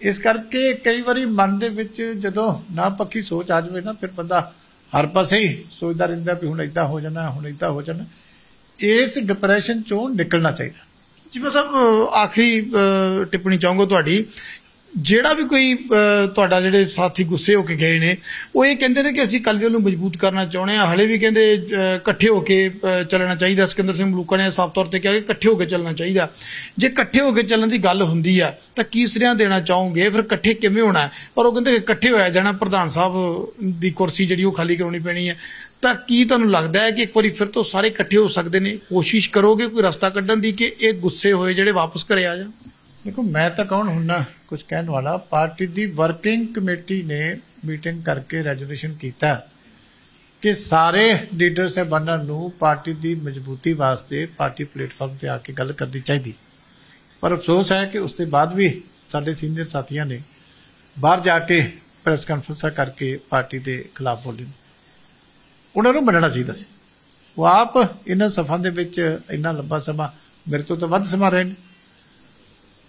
ਇਸ ਕਰਕੇ ਕਈ ਵਾਰੀ ਮਨ ਦੇ ਵਿੱਚ ਜਦੋਂ ਨਾ ਪੱਕੀ ਸੋਚ ਆ ਜਾਵੇ ਨਾ ਫਿਰ ਬੰਦਾ ਹਰ ਪਾਸੇ ਹੀ ਸੋਚਦਾ ਰਹਿੰਦਾ ਵੀ ਹੁਣ ਇਦਾਂ ਹੋ ਜਾਣਾ ਹੁਣ ਇਦਾਂ ਹੋ ਜਾਣਾ। ਇਸ ਡਿਪਰੈਸ਼ਨ ਚੋਂ ਨਿਕਲਣਾ ਚਾਹੀਦਾ। ਜਿਵੇਂ ਸਾਹਿਬ ਅਹ, ਆਖਰੀ ਟਿੱਪਣੀ ਚਾਹੂੰਗਾ ਤੁਹਾਡੀ ਜਿਹੜਾ ਵੀ ਕੋਈ ਤੁਹਾਡਾ ਜਿਹੜੇ ਸਾਥੀ ਗੁੱਸੇ ਹੋ ਕੇ ਗਏ ਨੇ, ਉਹ ਇਹ ਕਹਿੰਦੇ ਨੇ ਕਿ ਅਸੀਂ ਅਕਾਲੀ ਦਲ ਨੂੰ ਮਜ਼ਬੂਤ ਕਰਨਾ ਚਾਹੁੰਦੇ ਹਾਂ। ਹਲੇ ਵੀ ਕਹਿੰਦੇ ਇਕੱਠੇ ਹੋ ਕੇ ਚੱਲਣਾ ਚਾਹੀਦਾ। ਸਿਕੰਦਰ ਸਿੰਘ ਮਲੂਕਾ ਨੇ ਸਾਫ਼ ਤੌਰ ਤੇ ਕਿਹਾ ਕਿ ਇਕੱਠੇ ਹੋ ਕੇ ਚੱਲਣਾ ਚਾਹੀਦਾ। ਜੇ ਇਕੱਠੇ ਹੋ ਕੇ ਚੱਲਣ ਦੀ ਗੱਲ ਹੁੰਦੀ ਆ, ਤਾਂ ਕੀ ਸਰਿਆਂ ਦੇਣਾ ਚਾਹੋਗੇ? ਫਿਰ ਇਕੱਠੇ ਕਿਵੇਂ ਹੋਣਾ? ਪਰ ਉਹ ਕਹਿੰਦੇ ਇਕੱਠੇ ਹੋਇਆ ਜਾਣਾ, ਪ੍ਰਧਾਨ ਸਾਹਿਬ ਦੀ ਕੁਰਸੀ ਜਿਹੜੀ ਉਹ ਖਾਲੀ ਕਰਾਉਣੀ ਪੈਣੀ ਹੈ ਤਾਂ ਕੀ ਤੁਹਾਨੂੰ ਲੱਗਦਾ ਹੈ ਕਿ ਇੱਕ ਵਾਰੀ ਫਿਰ ਤੋਂ ਸਾਰੇ ਇਕੱਠੇ ਹੋ ਸਕਦੇ ਨੇ? ਕੋਸ਼ਿਸ਼ ਕਰੋਗੇ ਕੋਈ ਰਸਤਾ ਕੱਢਣ ਦੀ ਕਿ ਇਹ ਗੁੱਸੇ ਹੋਏ ਜਿਹੜੇ ਵਾਪਸ ਘਰੇ ਆ ਜਾਣ? ਦੇਖੋ, ਮੈਂ ਤਾਂ ਕੌਣ ਹੁੰਨਾ ਕੁਝ ਕਹਿਣ ਵਾਲਾ। ਪਾਰਟੀ ਦੀ ਵਰਕਿੰਗ ਕਮੇਟੀ ਨੇ ਮੀਟਿੰਗ ਕਰਕੇ ਰੈਜੋਲੂਸ਼ਨ ਕੀਤਾ ਕਿ ਸਾਰੇ ਲੀਡਰ ਸਾਹਿਬਾਨਾਂ ਨੂੰ ਪਾਰਟੀ ਦੀ ਮਜ਼ਬੂਤੀ ਵਾਸਤੇ ਪਾਰਟੀ ਪਲੇਟਫਾਰਮ ਤੇ ਆ ਕੇ ਗੱਲ ਕਰਨੀ ਚਾਹੀਦੀ। ਪਰ ਅਫਸੋਸ ਹੈ ਕਿ ਉਸ ਤੋਂ ਬਾਅਦ ਵੀ ਸਾਡੇ ਸੀਨੀਅਰ ਸਾਥੀਆਂ ਨੇ ਬਾਹਰ ਜਾ ਕੇ ਪ੍ਰੈਸ ਕਾਨਫਰੰਸਾਂ ਕਰਕੇ ਪਾਰਟੀ ਦੇ ਖਿਲਾਫ ਬੋਲੇ ਨੇ। ਉਹਨਾਂ ਨੂੰ ਮੰਨਣਾ ਚਾਹੀਦਾ ਸੀ। ਉਹ ਆਪ ਇਹਨਾਂ ਸਫਾਂ ਦੇ ਵਿੱਚ ਇੰਨਾ ਲੰਬਾ ਸਮਾਂ ਮੇਰੇ ਤੋਂ ਤਾਂ ਵੱਧ ਸਮਾਂ ਰਹੇ ਨੇ।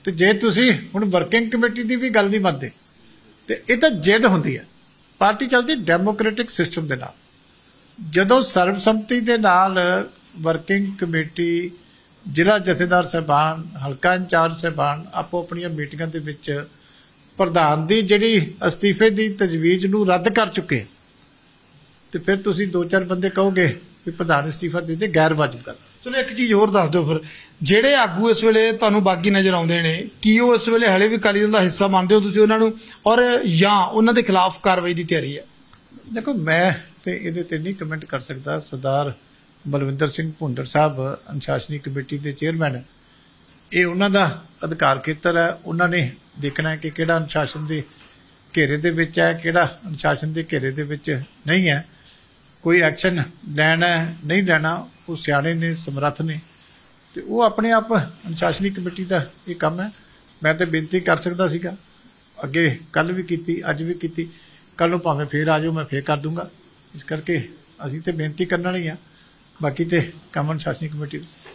ਤੇ ਜੇ ਤੁਸੀਂ ਹੁਣ ਵਰਕਿੰਗ ਕਮੇਟੀ ਦੀ ਵੀ ਗੱਲ ਨਹੀਂ ਮੰਨਦੇ, ਤੇ ਇਹ ਤਾਂ ਜਿੱਦ ਹੁੰਦੀ ਹੈ। ਪਾਰਟੀ ਚੱਲਦੀ ਡੈਮੋਕ੍ਰੈਟਿਕ ਸਿਸਟਮ ਦੇ ਨਾਲ। ਜਦੋਂ ਸਰਬਸੰਮਤੀ ਦੇ ਨਾਲ ਵਰਕਿੰਗ ਕਮੇਟੀ ਜ਼ਿਲ੍ਹਾ ਜਥੇਦਾਰ ਸਹਿਬਾਨ, ਹਲਕਾ ਇੰਚਾਰਜ ਸਹਿਬਾਨ ਆਪੋ ਆਪਣੀਆਂ ਮੀਟਿੰਗਾਂ ਦੇ ਵਿੱਚ ਪ੍ਰਧਾਨ ਦੀ ਜਿਹੜੀ ਅਸਤੀਫੇ ਦੀ ਤਜਵੀਜ਼ ਨੂੰ ਰੱਦ ਕਰ ਚੁੱਕੇ ਤੇ ਫਿਰ ਤੁਸੀਂ ਦੋ ਚਾਰ ਬੰਦੇ ਕਹੋਗੇ ਵੀ ਪ੍ਰਧਾਨ ਅਸਤੀਫਾ ਦੇ ਦੇ ਗੈਰ ਵਾਜਬ ਗੱਲ। ਚਲੋ ਇੱਕ ਚੀਜ਼ ਹੋਰ ਦੱਸ ਦਿਓ ਫਿਰ। ਜਿਹੜੇ ਆਗੂ ਇਸ ਵੇਲੇ ਤੁਹਾਨੂੰ ਬਾਗੀ ਨਜ਼ਰ ਆਉਂਦੇ ਨੇ, ਕੀ ਉਹ ਇਸ ਵੇਲੇ ਹਲੇ ਵੀ ਅਕਾਲੀ ਦਲ ਦਾ ਹਿੱਸਾ ਮੰਨਦੇ ਹੋ ਤੁਸੀਂ ਉਹਨਾਂ ਨੂੰ? ਔਰ ਜਾਂ ਉਹਨਾਂ ਦੇ ਖਿਲਾਫ ਕਾਰਵਾਈ ਦੀ ਤਿਆਰੀ ਹੈ? ਦੇਖੋ, ਮੈਂ ਤੇ ਇਹਦੇ ਤੇ ਨਹੀਂ ਕਮੈਂਟ ਕਰ ਸਕਦਾ। ਸਰਦਾਰ ਬਲਵਿੰਦਰ ਸਿੰਘ ਭੁੰਦਰ ਸਾਹਿਬ, ਅਨੁਸ਼ਾਸਨੀ ਕਮੇਟੀ ਦੇ ਚੇਅਰਮੈਨ ਇਹ ਉਹਨਾਂ ਦਾ ਅਧਿਕਾਰ ਖੇਤਰ ਹੈ। ਉਹਨਾਂ ਨੇ ਦੇਖਣਾ ਹੈ ਕਿ ਕਿਹੜਾ ਅਨੁਸ਼ਾਸਨ ਦੇ ਘੇਰੇ ਦੇ ਵਿੱਚ ਹੈ, ਕਿਹੜਾ ਅਨੁਸ਼ਾਸਨ ਦੇ ਘੇਰੇ ਦੇ ਵਿੱਚ ਨਹੀਂ ਹੈ। ਕੋਈ ਐਕਸ਼ਨ ਲੈਣਾ, ਨਹੀਂ ਲੈਣਾ, ਉਹ ਸਿਆਣੇ ਨੇ, ਸਮਰੱਥ ਨੇ। ਤੇ ਉਹ ਆਪਣੇ ਆਪ ਅਨੁਸ਼ਾਸਨੀ ਕਮੇਟੀ ਦਾ ਇਹ ਕੰਮ ਹੈ। ਮੈਂ ਤੇ ਬੇਨਤੀ ਕਰ ਸਕਦਾ ਸੀਗਾ। ਅੱਗੇ ਕੱਲ ਵੀ ਕੀਤੀ, ਅੱਜ ਵੀ ਕੀਤੀ। ਕੱਲ ਨੂੰ ਭਾਵੇਂ ਫੇਰ ਆ ਜਾਓ, ਮੈਂ ਫੇਰ ਕਰ ਦੂੰਗਾ। ਇਸ ਕਰਕੇ ਅਸੀਂ ਤੇ ਬੇਨਤੀ ਕਰਨ ਵਾਲੇ ਹੀ ਆ ਬਾਕੀ ਤੇ ਕੰਮ ਅਨੁਸ਼ਾਸਨੀ ਕਮੇਟੀ